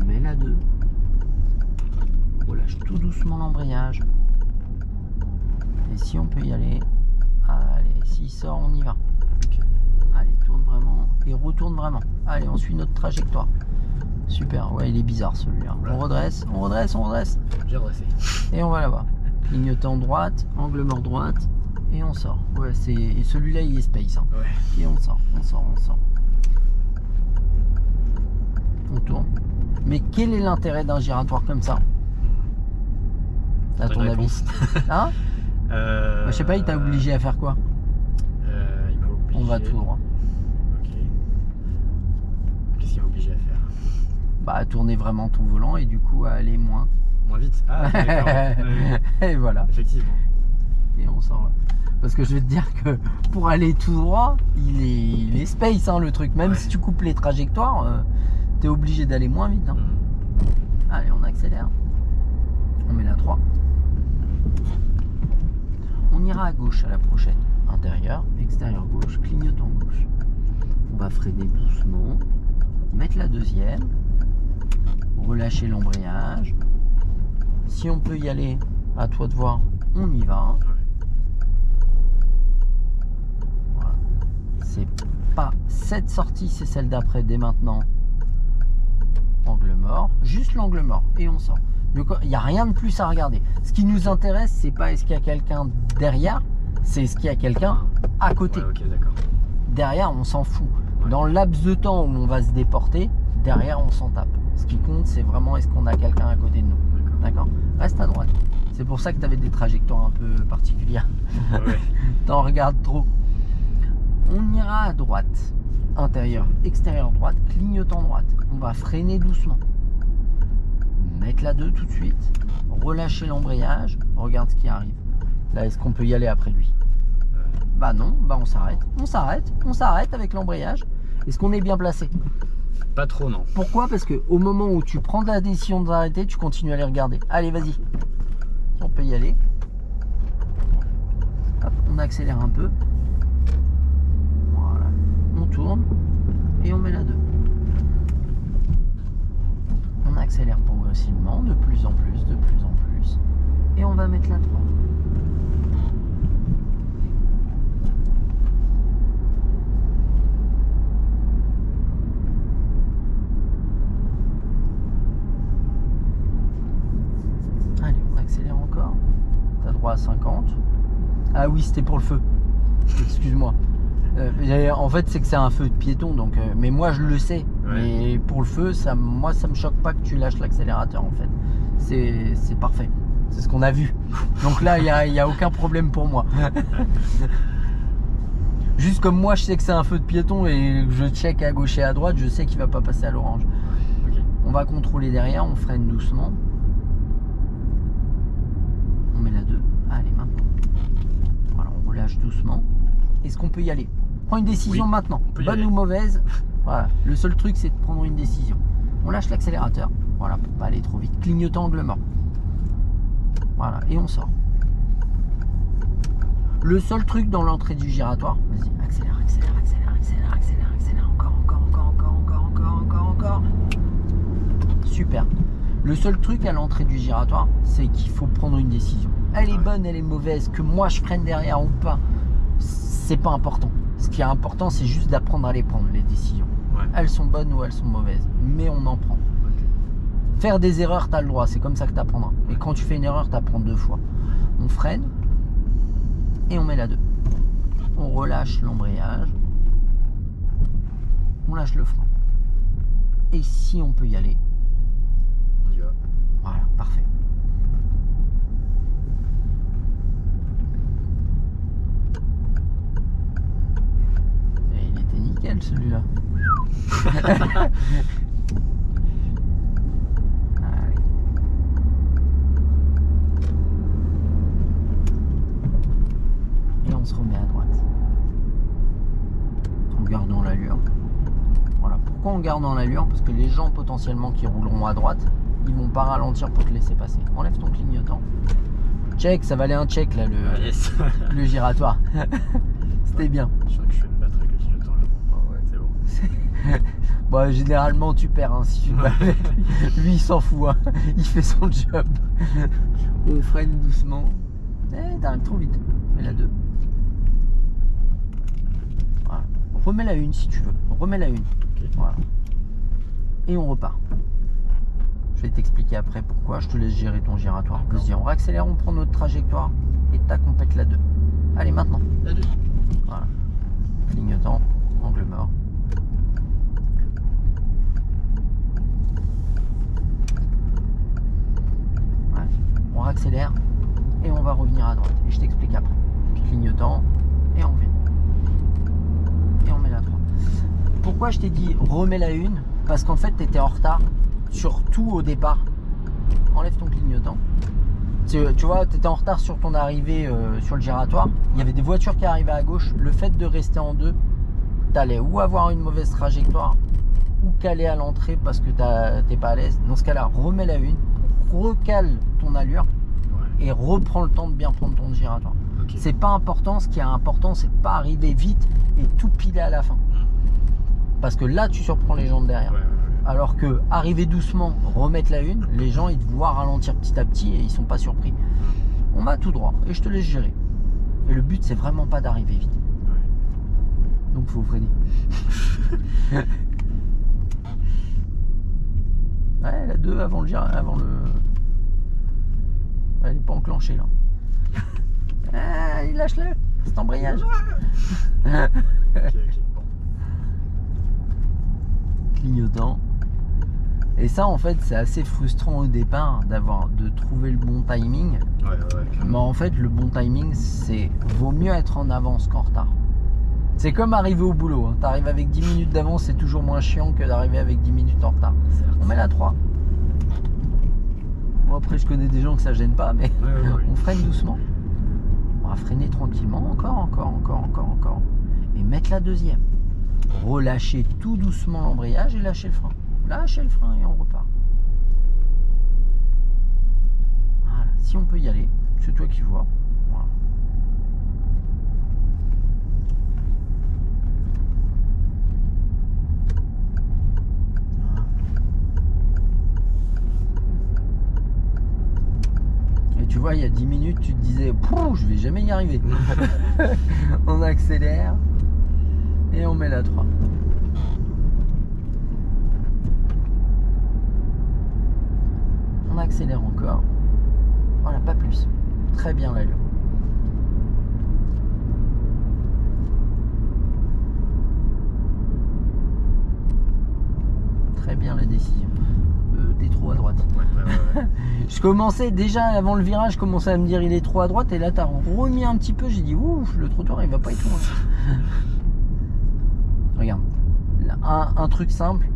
S1: on met la 2. On relâche tout doucement l'embrayage. Et si on peut y aller, allez, s'il sort, on y va. Allez, tourne vraiment et retourne vraiment. Allez, on suit notre trajectoire. Super, ouais, il est bizarre celui-là. On redresse, on redresse, on redresse.
S2: J'ai redressé.
S1: Et on va là-bas. Clignotant droite, angle mort droite, et on sort. Ouais, c'est et celui-là il est space. hein.
S2: Ouais.
S1: Et on sort, on sort, on sort. On tourne. Mais quel est l'intérêt d'un giratoire comme ça? À ton avis
S2: réponse *laughs*
S1: Hein?
S2: Euh,
S1: Bah, Je sais pas, il t'a obligé à faire quoi?
S2: euh, il m'a obligé.
S1: On va tout droit.
S2: Obligé à faire
S1: Bah à tourner vraiment ton volant et du coup à aller moins.
S2: Moins vite. Ah, *laughs*
S1: et voilà.
S2: Effectivement.
S1: Et on sort là. Parce que je vais te dire que pour aller tout droit, il est, il est space hein, le truc. Même
S2: Ouais.
S1: si tu coupes les trajectoires, euh, t'es obligé d'aller moins vite. hein.
S2: Mm.
S1: Allez, on accélère. On met la 3. On ira à gauche à la prochaine. Intérieur, extérieur gauche, clignotant gauche. On va freiner doucement. Mettre la deuxième. Relâcher l'embrayage. Si on peut y aller, à toi de voir, on y va. Voilà. pas cette sortie, c'est celle d'après dès maintenant. Angle mort, juste l'angle mort et on sort. Il n'y a rien de plus à regarder. Ce qui nous intéresse, c'est pas est-ce qu'il y a quelqu'un derrière, c'est est-ce qu'il y a quelqu'un à côté.
S2: Ouais.
S1: Derrière, on s'en fout. Dans le laps de temps où on va se déporter, derrière, on s'en tape. Ce qui compte, c'est vraiment est-ce qu'on a quelqu'un à côté de nous.
S2: D'accord.
S1: Reste à droite. C'est pour ça que tu avais des trajectoires un peu particulières.
S2: Ouais. *laughs*
S1: T'en regardes trop. On ira à droite. Intérieur, extérieur droite, clignotant droite. On va freiner doucement. Mettre la 2 tout de suite. Relâcher l'embrayage. Regarde ce qui arrive. Là, est-ce qu'on peut y aller après lui? Bah non, bah on s'arrête. On s'arrête. On s'arrête avec l'embrayage. Est-ce qu'on est bien placé?
S2: Pas trop, non.
S1: Pourquoi? Parce que au moment où tu prends la décision d'arrêter, tu continues à les regarder. Allez, vas-y. On peut y aller. Hop, on accélère un peu. Voilà. On tourne et on met la 2. On accélère progressivement, de plus en plus, de plus en plus. Et on va mettre la 3. 3,50. Ah oui, c'était pour le feu. *laughs* Excuse-moi. Euh, en fait, c'est que c'est un feu de piéton, donc. Euh, mais moi, je le sais. Mais pour le feu, ça, moi, ça me choque pas que tu lâches l'accélérateur, en fait. C'est parfait. C'est ce qu'on a vu. Donc là, il n'y a, a aucun problème pour moi. *laughs* Juste comme moi, je sais que c'est un feu de piéton et je check à gauche et à droite, je sais qu'il va pas passer à l'orange. On va contrôler derrière, on freine doucement. Doucement. Est-ce qu'on peut y aller? Prends une décision
S2: Oui,
S1: maintenant. Bonne ou mauvaise *laughs* Voilà. Le seul truc, c'est de prendre une décision. On lâche l'accélérateur. Voilà, pour pas aller trop vite. Clignotant angle mort. Voilà, et on sort. Le seul truc dans l'entrée du giratoire, vas-y, accélère, accélère, accélère, accélère, accélère, accélère, encore, encore, encore, encore, encore, encore, encore, encore. Super. Le seul truc à l'entrée du giratoire, c'est qu'il faut prendre une décision. Elle est bonne, elle est mauvaise, que moi je freine derrière ou pas, c'est pas important. Ce qui est important, c'est juste d'apprendre à les prendre, les décisions.
S2: Ouais.
S1: Elles sont bonnes ou elles sont mauvaises, mais on en prend. Faire des erreurs, tu as le droit, c'est comme ça que tu apprendras. Et quand tu fais une erreur, tu apprends deux fois. On freine et on met la 2. On relâche l'embrayage. On lâche le frein. Et si on peut y aller,
S2: On y va.
S1: voilà, parfait. Et celui-là. Et on se remet à droite. En gardant l'allure. Voilà. Pourquoi en gardant l'allure? Parce que les gens potentiellement qui rouleront à droite, ils vont pas ralentir pour te laisser passer. Enlève ton clignotant. Check, ça valait un check là, le,
S2: Ah, yes.
S1: le giratoire. *laughs* C'était bien.
S2: Je sens que je vais me battre avec le clignotant là. C'est bon. *laughs*
S1: Bon, généralement tu perds hein, si tu te avec *laughs* lui. Il s'en fout, hein. il fait son job. On freine doucement. Eh, t'arrives trop vite. Mets la 2. Voilà. Remets la 1 si tu veux. Remets la 1. Voilà. Et on repart. Je vais t'expliquer après pourquoi. Je te laisse gérer ton giratoire. Vas-y, on réaccélère, on prend notre trajectoire. Et tac, on pète la 2. Allez, maintenant.
S2: La deux.
S1: Voilà. Clignotant, angle mort. Ouais. On réaccélère et on va revenir à droite. Et je t'explique après. Clignotant et on vient. Et on met la 3. Pourquoi je t'ai dit remets la 1 Parce qu'en fait tu étais en retard, surtout au départ. Enlève ton clignotant. Tu, vois, tu étais en retard sur ton arrivée euh, sur le giratoire. Il y avait des voitures qui arrivaient à gauche. Le fait de rester en deux, t'allais ou avoir une mauvaise trajectoire ou caler à l'entrée parce que t'es pas à l'aise. Dans ce cas-là, remets la une, recale ton allure
S2: Ouais.
S1: et reprends le temps de bien prendre ton giratoire. C'est pas important. Ce qui est important, c'est de pas arriver vite et tout piler à la fin. Parce que là, tu surprends les gens de derrière.
S2: Ouais, ouais, ouais.
S1: Alors que arriver doucement, remettre la une, les gens ils te voient ralentir petit à petit et ils sont pas surpris. On va tout droit et je te laisse gérer. Et le but c'est vraiment pas d'arriver vite. Donc faut freiner. *laughs* ouais, la 2 avant le avant le. Elle est pas enclenchée là. *laughs* Ah, il lâche le cet embrayage.
S2: Bon. *laughs*
S1: Clignotant. Et ça en fait c'est assez frustrant au départ d'avoir de trouver le bon timing.
S2: Ouais, ouais, ouais.
S1: Mais en fait le bon timing c'est vaut mieux être en avance qu'en retard. C'est comme arriver au boulot. hein. T'arrives avec 10 minutes d'avance, c'est toujours moins chiant que d'arriver avec 10 minutes en retard. On met la 3. Bon après je connais des gens que ça gêne pas, mais
S2: Ouais, ouais, ouais. *laughs*
S1: on freine doucement. On va freiner tranquillement, encore, encore, encore, encore, encore. Et mettre la deuxième. Relâcher tout doucement l'embrayage et lâcher le frein. Lâcher le frein et on repart. Voilà. Si on peut y aller, c'est toi qui vois. Voilà. Voilà. Et tu vois, il y a 10 minutes, tu te disais, je vais jamais y arriver. *laughs* on accélère et on met la 3. On accélère encore. Voilà, pas plus. Très bien l'allure. Très bien la décision. T'es trop à droite.
S2: Ouais, ouais, ouais, ouais. *laughs*
S1: Je commençais déjà avant le virage, je commençais à me dire il est trop à droite et là t'as remis un petit peu, j'ai dit ouf, le trottoir il va pas être loin. *laughs* Regarde, un, un truc simple,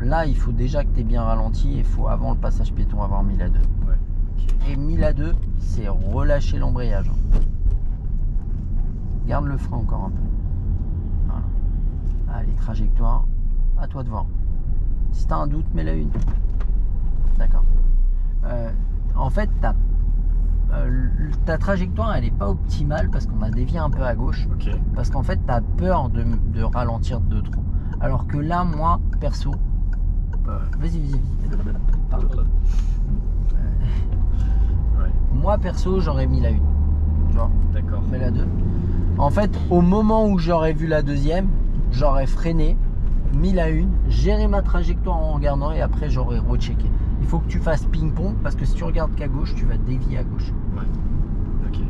S1: là il faut déjà que tu bien ralenti et il faut avant le passage piéton avoir mis la 2.
S2: Ouais, ok.
S1: Et 1000 à 2, c'est relâcher l'embrayage. Garde le frein encore un peu. Voilà. Allez, trajectoire, à toi de voir. Si t'as un doute, mets la une. D'accord. Euh, en fait, ta, euh, ta trajectoire, elle n'est pas optimale parce qu'on a dévié un peu à gauche. Parce qu'en fait, tu as peur de, de ralentir de trop. Alors que là, moi, perso, euh, vas-y, vas-y, vas-y.
S2: Ouais,
S1: Moi, perso, j'aurais mis la une.
S2: D'accord.
S1: mais la 2. En fait, au moment où j'aurais vu la deuxième, j'aurais freiné, mis la une, géré ma trajectoire en regardant et après j'aurais rechecké. Il faut que tu fasses ping-pong parce que si tu regardes qu'à gauche, tu vas dévier à gauche.
S2: Ouais. Ok.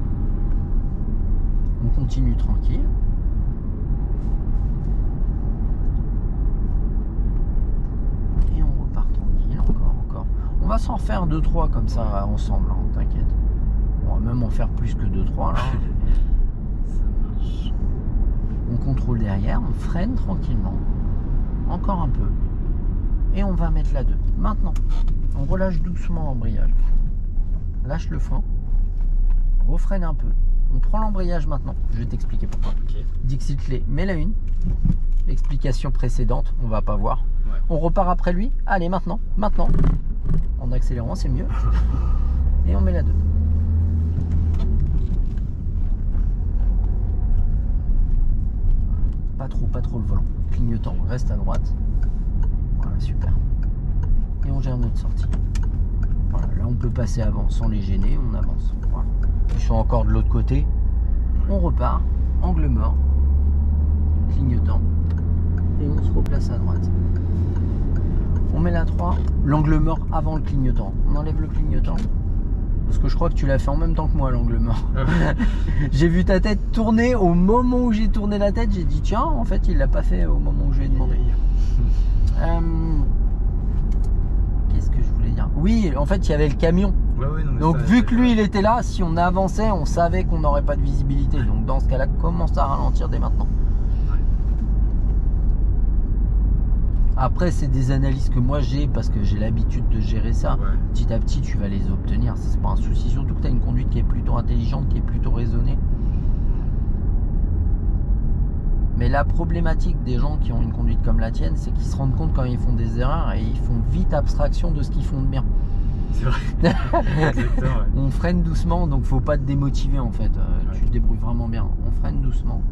S1: On continue tranquille. Et on repart tranquille, encore, encore. On va s'en refaire 2-3 comme ça ensemble, hein, t'inquiète. On va même en faire plus que 2-3 là. *laughs*
S2: Ça marche.
S1: On contrôle derrière, on freine tranquillement. Encore un peu. Et on va mettre la 2. Maintenant, on relâche doucement l'embrayage. Lâche le frein. Refreine un peu. On prend l'embrayage maintenant. Je vais t'expliquer pourquoi.
S2: Ok.
S1: Dixit Clé, mets la une. Explication précédente, on va pas voir.
S2: Ouais.
S1: On repart après lui. Allez, maintenant, maintenant. En accélérant, c'est mieux. *laughs* Et on met la 2. Pas trop, pas trop le volant. Clignotant, reste à droite. Voilà, super. Et on gère notre sortie. Voilà, là on peut passer avant sans les gêner, on avance. Voilà. Ils sont encore de l'autre côté. On repart, angle mort, clignotant, et on se replace à droite. On met la 3, l'angle mort avant le clignotant. On enlève le clignotant. Parce que je crois que tu l'as fait en même temps que moi, l'angle mort. *laughs* j'ai vu ta tête tourner au moment où j'ai tourné la tête. J'ai dit, tiens, en fait, il l'a pas fait au moment où je lui ai demandé. Euh, Qu'est-ce que je voulais dire Oui, en fait, il y avait le camion.
S2: Ouais, ouais, non, mais
S1: Donc
S2: ça,
S1: vu que lui il était là, si on avançait, on savait qu'on n'aurait pas de visibilité. Donc dans ce cas-là, commence à ralentir dès maintenant. Après, c'est des analyses que moi j'ai parce que j'ai l'habitude de gérer ça.
S2: Ouais.
S1: Petit à petit, tu vas les obtenir. C'est pas un souci. Surtout que tu as une conduite qui est plutôt intelligente, qui est plutôt raisonnée. Mais la problématique des gens qui ont une conduite comme la tienne, c'est qu'ils se rendent compte quand ils font des erreurs et ils font vite abstraction de ce qu'ils font de bien.
S2: C'est vrai. *laughs* Exactement, ouais.
S1: On freine doucement, donc faut pas te démotiver en fait. Euh,
S2: Ouais.
S1: Tu te débrouilles vraiment bien. On freine doucement.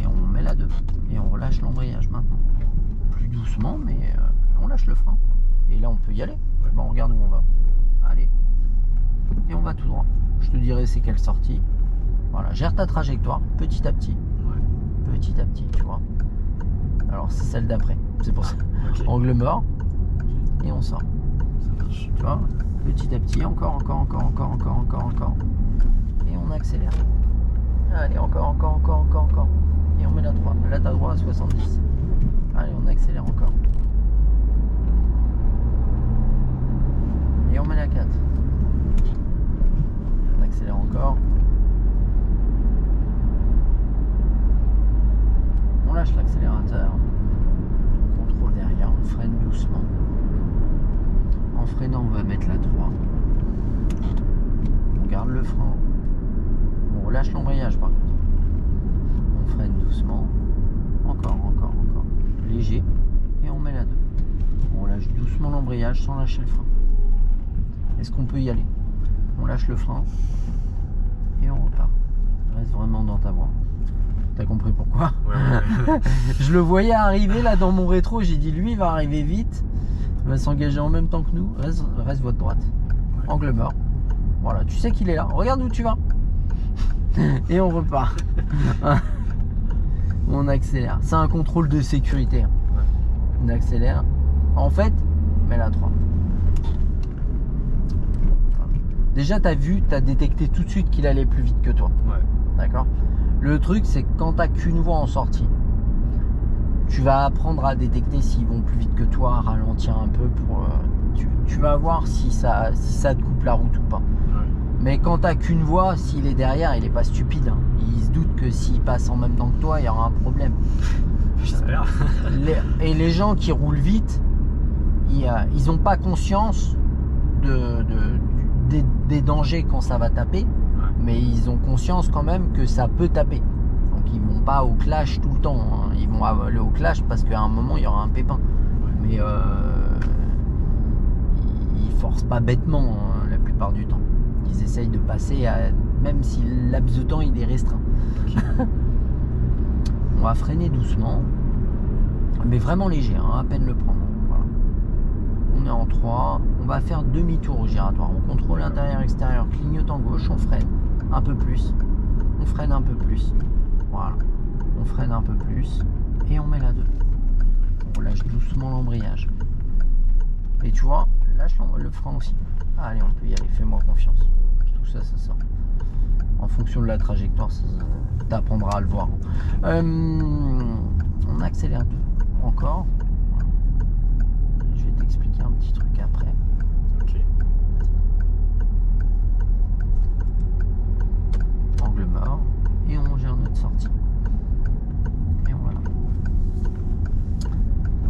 S1: Et on met la 2. Et on relâche l'embrayage maintenant. Plus doucement, mais euh, on lâche le frein. Et là on peut y aller.
S2: Ouais.
S1: Bon, on regarde où on va. Allez. Et on va tout droit. Je te dirai c'est quelle sortie. Voilà, gère ta trajectoire petit à petit. Petit à petit, tu vois. Alors c'est celle d'après, c'est pour ça.
S2: Ok.
S1: Angle mort, et on sort.
S2: Ça marche.
S1: Tu vois, petit à petit, encore, encore, encore, encore, encore, encore, encore. Et on accélère. Allez, encore, encore, encore, encore, encore. Et on met la 3. Là, t'as droit à 70. Allez, on accélère encore. Et on met la 4. On accélère encore. On lâche l'accélérateur. On contrôle derrière, on freine doucement. En freinant, on va mettre la 3. On garde le frein. On relâche l'embrayage par contre. On freine doucement. Encore, encore, encore. Léger. Et on met la 2. On relâche doucement l'embrayage sans lâcher le frein. Est-ce qu'on peut y aller? On lâche le frein. Et on repart. Reste vraiment dans ta voie. T'as compris pourquoi
S2: Ouais, ouais, ouais. *laughs*
S1: je le voyais arriver là dans mon rétro, j'ai dit lui il va arriver vite, il va s'engager en même temps que nous, reste, reste votre droite. Angle mort. Voilà, tu sais qu'il est là, regarde où tu vas. *laughs* Et on repart. *laughs* on accélère. C'est un contrôle de sécurité. On accélère. En fait, mets la 3. Déjà, tu as vu, tu as détecté tout de suite qu'il allait plus vite que toi.
S2: Ouais.
S1: D'accord? Le truc, c'est que quand tu qu'une voie en sortie, tu vas apprendre à détecter s'ils vont plus vite que toi, à ralentir un peu pour. euh, tu, tu vas voir si ça, si ça te coupe la route ou pas.
S2: Ouais.
S1: Mais quand t'as qu'une voie, s'il est derrière, il est pas stupide. hein. Il se doute que s'il passe en même temps que toi, il y aura un problème. *laughs*
S2: J'espère. *laughs*
S1: Et les gens qui roulent vite, ils, euh, ils ont pas conscience de, de- des, des dangers quand ça va taper, mais ils ont conscience quand même que ça peut taper. Donc ils vont pas au clash tout le temps. hein. Ils vont aller au clash parce qu'à un moment il y aura un pépin. Mais euh, ils- forcent pas bêtement hein, la plupart du temps. Ils essayent de passer à, même si le laps de temps il est restreint. *laughs* On va freiner doucement, mais vraiment léger, hein, à peine le prendre. Voilà. On est en 3, on va faire demi-tour au giratoire. On contrôle intérieur-extérieur, clignote en gauche, on freine un peu plus, on freine un peu plus. Voilà, on freine un peu plus et on met la 2. On relâche doucement l'embrayage. Et tu vois, lâche le frein aussi. Allez, on peut y aller, fais-moi confiance. Tout ça, ça sort. En fonction de la trajectoire, ça- tu apprendras à le voir. Euh, on accélère. Encore. Je vais t'expliquer un petit truc après.
S2: Ok.
S1: Angle mort. Et on gère notre sortie. Et voilà.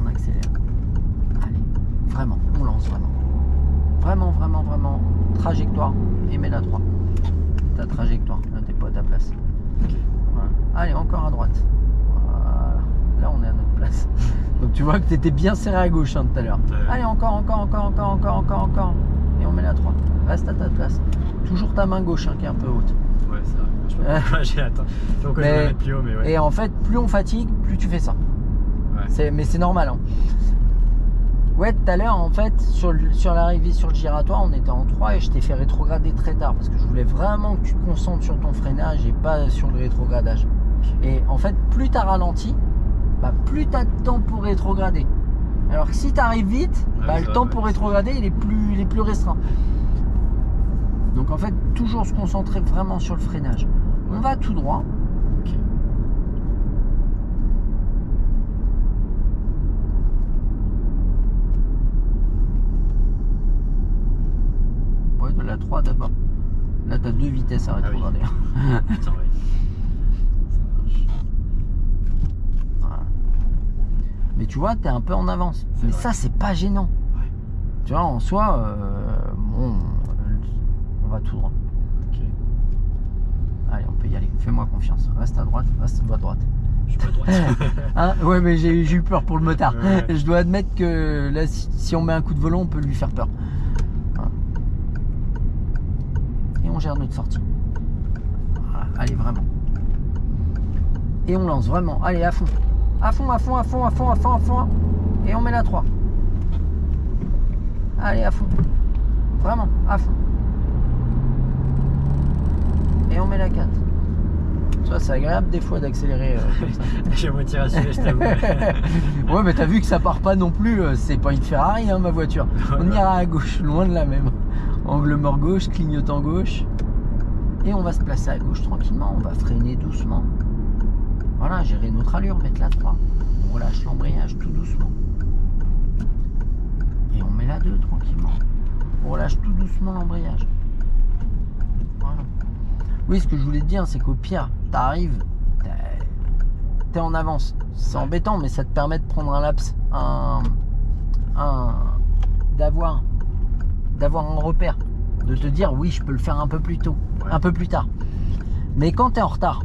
S1: On accélère. Allez. Vraiment. On lance vraiment. Vraiment, vraiment, vraiment. Trajectoire. Et mets la 3. Ta trajectoire. Là, t'es pas à ta place.
S2: Ok.
S1: Voilà. Allez, encore à droite. Voilà. Là, on est à notre place. Donc, tu vois que tu étais bien serré à gauche hein, tout à l'heure. Allez, encore, encore, encore, encore, encore, encore, encore. Et on met la 3. Reste à ta place. Toujours ta main gauche hein, qui est un peu haute.
S2: Ouais, c'est vrai. Je j'ai *laughs* atteint. Je sais pas pourquoi je
S1: Mais-
S2: vais la mettre plus haut, mais ouais.
S1: Et en fait, plus on fatigue, plus tu fais ça.
S2: Ouais.
S1: Mais c'est normal. hein. Ouais, tout à l'heure, en fait, sur, sur l'arrivée sur le giratoire, on était en 3 et je t'ai fait rétrograder très tard parce que je voulais vraiment que tu te concentres sur ton freinage et pas sur le rétrogradage. Et en fait, plus tu as ralenti, bah, plus tu as de temps pour rétrograder. Alors que si tu arrives vite,
S2: Ah
S1: bah, le temps pour rétrograder, il est, plus, il est plus restreint. Donc en fait, toujours se concentrer vraiment sur le freinage. On va tout droit.
S2: Ok.
S1: Ouais, de la 3 d'abord. Là, tu as deux vitesses à
S2: Ah oui.
S1: rétrograder.
S2: Putain, ouais. *laughs* Ça marche.
S1: Voilà. Mais tu vois, tu es un peu en avance. Mais
S2: vrai.
S1: ça, c'est pas gênant.
S2: Ouais.
S1: Tu vois, en soi, euh, bon, on va tout droit. Allez, on peut y aller. Fais-moi confiance. Reste à droite, reste à droite.
S2: Je suis pas à droite. *laughs*
S1: Hein ouais, mais j'ai j'ai eu peur pour le motard.
S2: Ouais.
S1: Je dois admettre que là, si, si on met un coup de volant, on peut lui faire peur. Voilà. Et on gère notre sortie. Voilà, allez, vraiment. Et on lance vraiment. Allez, à fond. À fond, à fond, à fond, à fond, à fond, à fond. Et on met la 3. Allez, à fond. Vraiment, à fond. Et on met la 4. Ça, c'est agréable des fois d'accélérer euh, comme ça. *laughs*
S2: Je suis à moitié rassuré, je t'avoue. *laughs*
S1: ouais, mais t'as vu que ça part pas non plus. euh, C'est pas une Ferrari, hein, ma voiture. On ira à gauche, loin de la même. Angle mort gauche, clignotant gauche. Et on va se placer à gauche tranquillement. On va freiner doucement. Voilà, gérer notre allure, mettre la 3. On relâche l'embrayage tout doucement. Et on met la 2 tranquillement. On relâche tout doucement l'embrayage. Voilà. Oui, ce que je voulais te dire, c'est qu'au pire, t'arrives, t'es- en avance. C'est
S2: Ouais.
S1: embêtant, mais ça te permet de prendre un laps, un, un- d'avoir, d'avoir un repère, de te dire oui, je peux le faire un peu plus tôt,
S2: Ouais.
S1: un peu plus tard. Mais quand t'es en retard.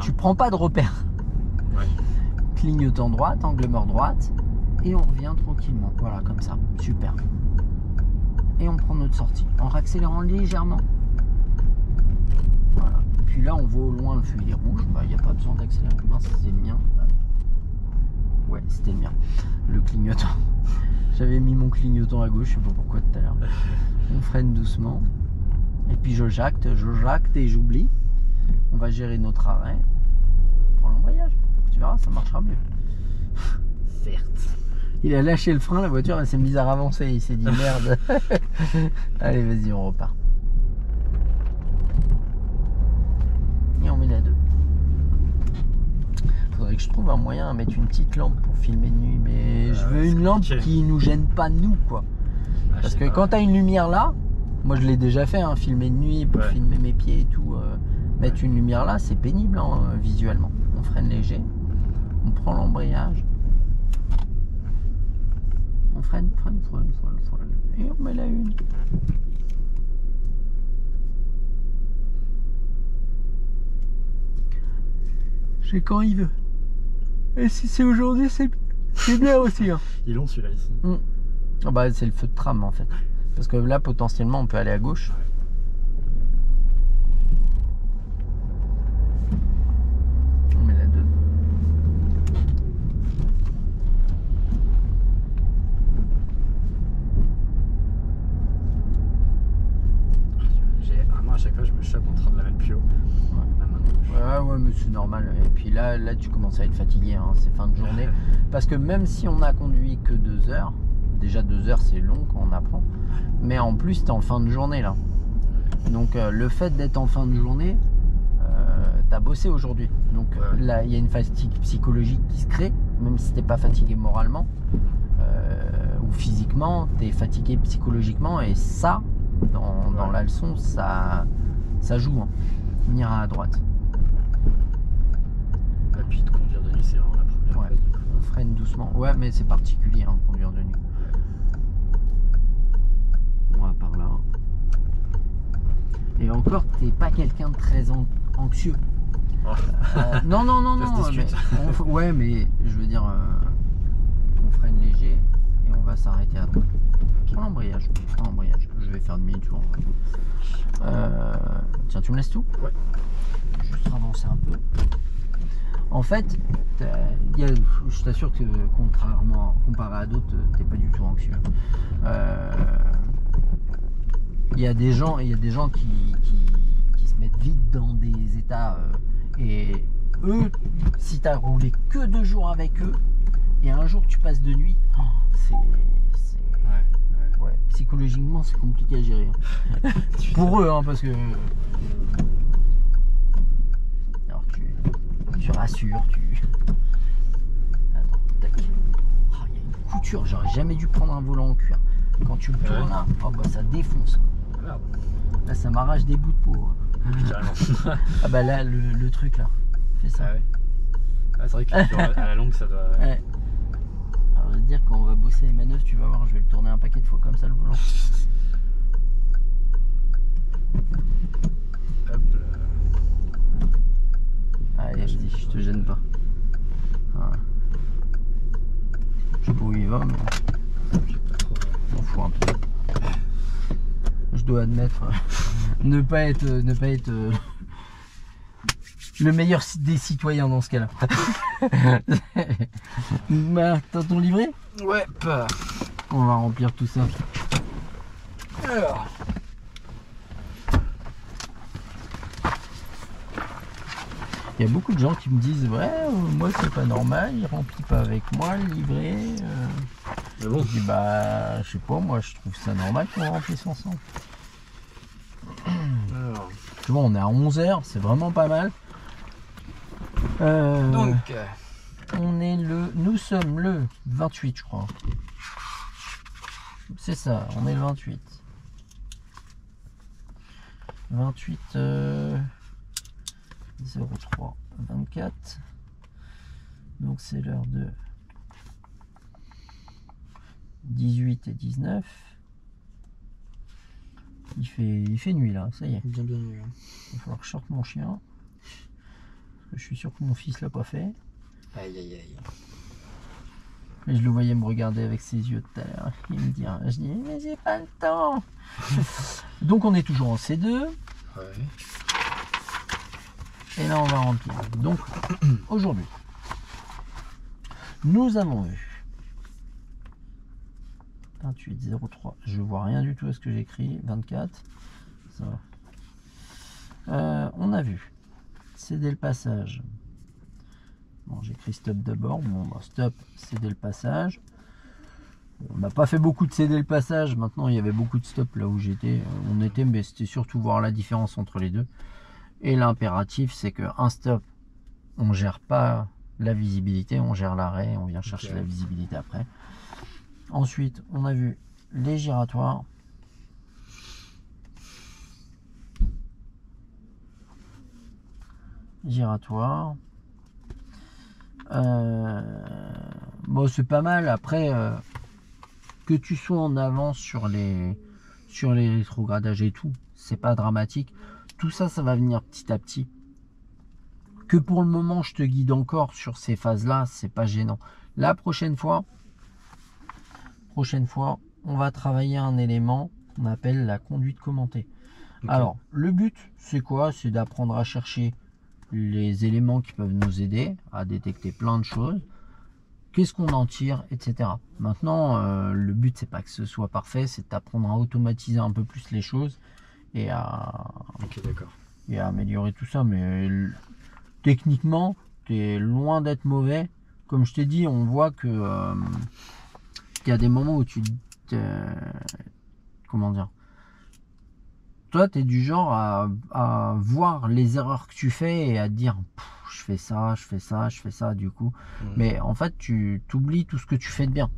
S1: Tu prends pas de repère.
S2: Ouais.
S1: Clignotant droite, angle mort droite, et on revient tranquillement. Voilà, comme ça, super. Et on prend notre sortie en accélérant légèrement. Voilà. Puis là, on voit au loin le feu rouge. Il n'y a pas besoin d'accélérer. Mince, c'était le mien. Ouais, c'était le mien. Le clignotant. *laughs* J'avais mis mon clignotant à gauche, je sais pas pourquoi tout à l'heure. *laughs* On freine doucement. Et puis je jacte, je jacte et j'oublie. On va gérer notre arrêt. On prend l'embrayage. Tu verras, ça marchera mieux.
S2: Certes.
S1: Il a lâché le frein, la voiture elle s'est mise à avancer. Il s'est dit *laughs* merde. *laughs* Allez, vas-y, on repart. Et on met la 2. Faudrait que je trouve un moyen à mettre une petite lampe pour filmer de nuit. Mais je
S2: Euh,
S1: veux
S2: c'est
S1: une lampe
S2: compliqué.
S1: qui nous gêne pas nous, quoi.
S2: Ah, je
S1: Parce que
S2: pas.
S1: quand t'as une lumière là, moi je l'ai déjà fait, hein, filmer de nuit pour
S2: Ouais.
S1: filmer mes pieds et tout. euh, mettre une lumière là, c'est pénible hein, visuellement. On freine léger, on prend l'embrayage, on freine, freine, freine, freine, freine, et on met la une. C'est quand il veut. Et si c'est aujourd'hui, c'est bien aussi. Hein. *laughs*
S2: Ils l'ont celui-là ici.
S1: Ah bah, c'est le feu de tram en fait. Parce que là, potentiellement, on peut aller à gauche met la 2.
S2: J'ai vraiment à chaque fois je me chope en train de la mettre plus haut. La gauche.
S1: Ouais, ouais, mais c'est normal. Et puis là, là, tu commences à être fatigué. hein, C'est fin de journée. *laughs* Parce que même si on a conduit que 2 heures, déjà 2 heures, c'est long quand on apprend. Mais en plus, t'es en fin de journée là. Donc, euh, le fait d'être en fin de journée, euh, t'as bossé aujourd'hui. Donc,
S2: Ouais.
S1: là, il y a une fatigue psychologique qui se crée, même si t'es pas fatigué moralement euh, ou physiquement, t'es fatigué psychologiquement. Et ça, dans, la leçon, ça, ça joue. Hein. On ira à droite.
S2: Conduire de nuit, c'est vraiment la première
S1: Ouais.
S2: phase. du coup.
S1: On freine doucement. Ouais, mais c'est particulier, hein, conduire de nuit. On va par là. Et encore, t'es pas quelqu'un de très an- anxieux.
S2: Oh.
S1: Euh, non, non, non, *laughs* non. mais on ouais, mais je veux dire, euh, on freine léger et on va s'arrêter à droite. Prends l'embrayage, prends l'embrayage. Je vais faire demi-tour. Euh, tiens, tu me laisses tout?
S2: Ouais.
S1: Juste avancer un peu. En fait, y a- je t'assure que contrairement, comparé à d'autres, t'es pas du tout anxieux. Euh, Il y a des gens, il y a des gens qui, qui- qui se mettent vite dans des états euh, et eux, si t'as roulé que deux jours avec eux et un jour tu passes de nuit, oh, c'est,
S2: Ouais,
S1: ouais, psychologiquement c'est compliqué à gérer. *laughs* Pour eux, hein, parce que. Alors tu, tu rassures, tu. Attends, tac. Ah, il y a une couture, j'aurais jamais dû prendre un volant en cuir. Quand tu le tournes là, oh bah ça défonce. Là ça m'arrache des bouts de peau.
S2: Carrément. *laughs*
S1: Ah bah là le, le truc là. Fais ça.
S2: Ah ouais. Ah, c'est vrai que à la longue ça doit. *laughs*
S1: Ouais. Alors je vais te dire quand on va bosser les manœuvres, tu vas voir, je vais le tourner un paquet de fois comme ça le volant.
S2: Hop là.
S1: Allez, je te gêne pas. Voilà. Je sais pas où il va, mais m'en fous un peu. Je dois admettre *laughs* ne pas être, ne pas être euh, le meilleur des citoyens dans ce cas-là. *laughs* bah, t'as ton livret?
S2: Ouais, pas.
S1: On va remplir tout ça.
S2: Alors.
S1: Il y a beaucoup de gens qui me disent Ouais, euh, moi c'est pas normal, il remplit pas avec moi le livret. euh.
S2: Mais bon,
S1: Je dis Bah, je sais pas, moi je trouve ça normal qu'on remplisse ensemble. *clears throat*
S2: alors,
S1: Tu vois, on est à 11h, c'est vraiment pas mal. Euh,
S2: donc,
S1: on est le. Nous sommes le 28, je crois. C'est ça, on est le 28. 28 euh, 03 24. Donc c'est l'heure de 18 et 19. Il fait, il fait nuit là, ça y est.
S2: bien bien.
S1: Il va falloir que je sorte mon chien. Parce que je suis sûr que mon fils l'a pas fait.
S2: Aïe aïe aïe.
S1: Mais je le voyais me regarder avec ses yeux tout à l'heure. Il me dit, hein, je dis, mais j'ai pas le temps. *laughs* Donc on est toujours en C2.
S2: Ouais.
S1: Et là on va remplir. Donc *clears throat* aujourd'hui, nous avons vu 28 03. Je vois rien du tout à ce que j'écris. 24. Ça. Euh, on a vu céder le passage. Bon, j'écris stop d'abord. Bon, bah, stop, céder le passage. On n'a pas fait beaucoup de céder le passage. Maintenant, il y avait beaucoup de stop là où j'étais. euh, On était, mais c'était surtout voir la différence entre les deux. Et l'impératif, c'est que un stop, on gère pas la visibilité, on gère l'arrêt, on vient chercher la visibilité après. Ensuite, on a vu les giratoires. Giratoire. Euh, bon, c'est pas mal. Après, euh, que tu sois en avance sur les sur les rétrogradages et tout, c'est pas dramatique. Tout ça, ça va venir petit à petit. Que pour le moment, je te guide encore sur ces phases-là, c'est pas gênant. La prochaine fois, prochaine fois, on va travailler un élément qu'on appelle la conduite commentée. Alors, le but, c'est quoi? C'est d'apprendre à chercher les éléments qui peuvent nous aider à détecter plein de choses. Qu'est-ce qu'on en tire, etc. Maintenant, euh, le but, c'est pas que ce soit parfait, c'est d'apprendre à automatiser un peu plus les choses et à, et à améliorer tout ça. Mais l- techniquement, tu es loin d'être mauvais. Comme je t'ai dit, on voit que euh, qu'il y a des moments où tu te- comment dire toi tu es du genre à, à voir les erreurs que tu fais et à te dire je fais ça je fais ça je fais ça du coup
S2: Mm.
S1: mais en fait tu t'oublies tout ce que tu fais de bien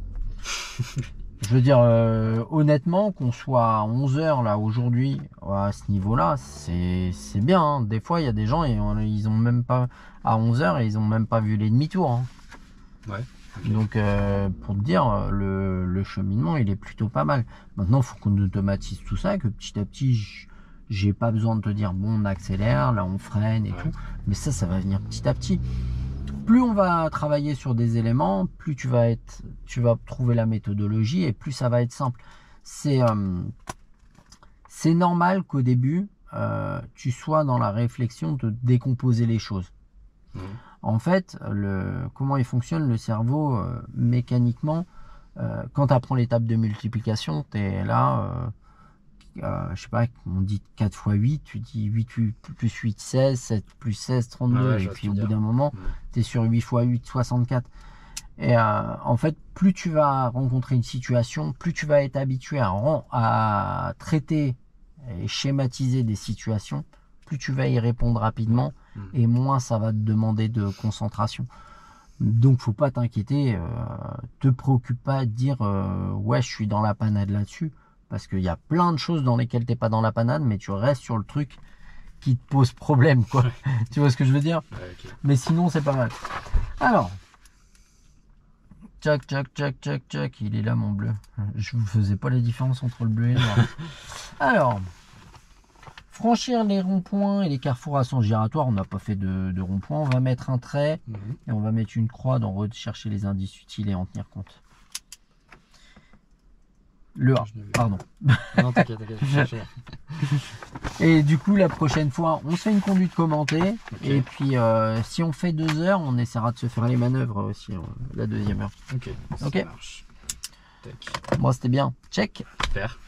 S1: *laughs* je veux dire euh, honnêtement qu'on soit à 11h là aujourd'hui à ce niveau là c'est c'est bien hein. des fois il y a des gens et on- ils ont même pas à 11h et ils ont même pas vu les demi-tours hein.
S2: Ouais.
S1: donc euh, pour te dire le, le cheminement il est plutôt pas mal maintenant il faut qu'on automatise tout ça que petit à petit j'ai pas besoin de te dire bon on accélère là on freine et
S2: Ouais.
S1: tout mais ça ça va venir petit à petit plus on va travailler sur des éléments plus tu vas être tu vas trouver la méthodologie et plus ça va être simple c'est euh, normal qu'au début euh, tu sois dans la réflexion de décomposer les choses
S2: Mhm.
S1: en fait, le, comment il fonctionne le cerveau euh, mécaniquement Quand tu apprends l'étape de multiplication, tu es là, euh, je sais pas, on dit 4 x 8, tu dis 8 plus plus 8, 16, 7 plus 16, 32,
S2: Ah ouais,
S1: et puis au bout d'un moment,
S2: Mhm.
S1: tu es sur 8 x 8, 64. Et euh, en fait, plus tu vas rencontrer une situation, plus tu vas être habitué à, à traiter et schématiser des situations, plus tu vas y répondre rapidement
S2: Mhm.
S1: et moins ça va te demander de concentration. Donc faut pas t'inquiéter, euh, te préoccupe pas de dire euh, ouais je suis dans la panade là-dessus, parce qu'il y a plein de choses dans lesquelles t'es pas dans la panade, mais tu restes sur le truc qui te pose problème quoi. *laughs* tu vois ce que je veux dire
S2: Ouais,
S1: mais sinon, c'est pas mal. Alors. Tchac, tchac, tchac, tchac, tchac. Il est là, mon bleu. Je vous faisais pas la différence entre le bleu et le noir. *laughs* Alors. Franchir les ronds-points et les carrefours à sens giratoire. On n'a pas fait de, de rond-point. On va mettre un trait
S2: Mhm.
S1: et on va mettre une croix dans rechercher les indices utiles et en tenir compte. Le A,
S2: Je l'ai vu.
S1: pardon.
S2: Non, t'inquiète, t'inquiète. *laughs*
S1: Et du coup, la prochaine fois, on se fait une conduite commentée. Et puis, euh, si on fait deux heures, on essaiera de se faire les manœuvres aussi, euh, la deuxième heure.
S2: Ok, ça marche. Tac.
S1: Moi, c'était bien. Check.
S2: Super.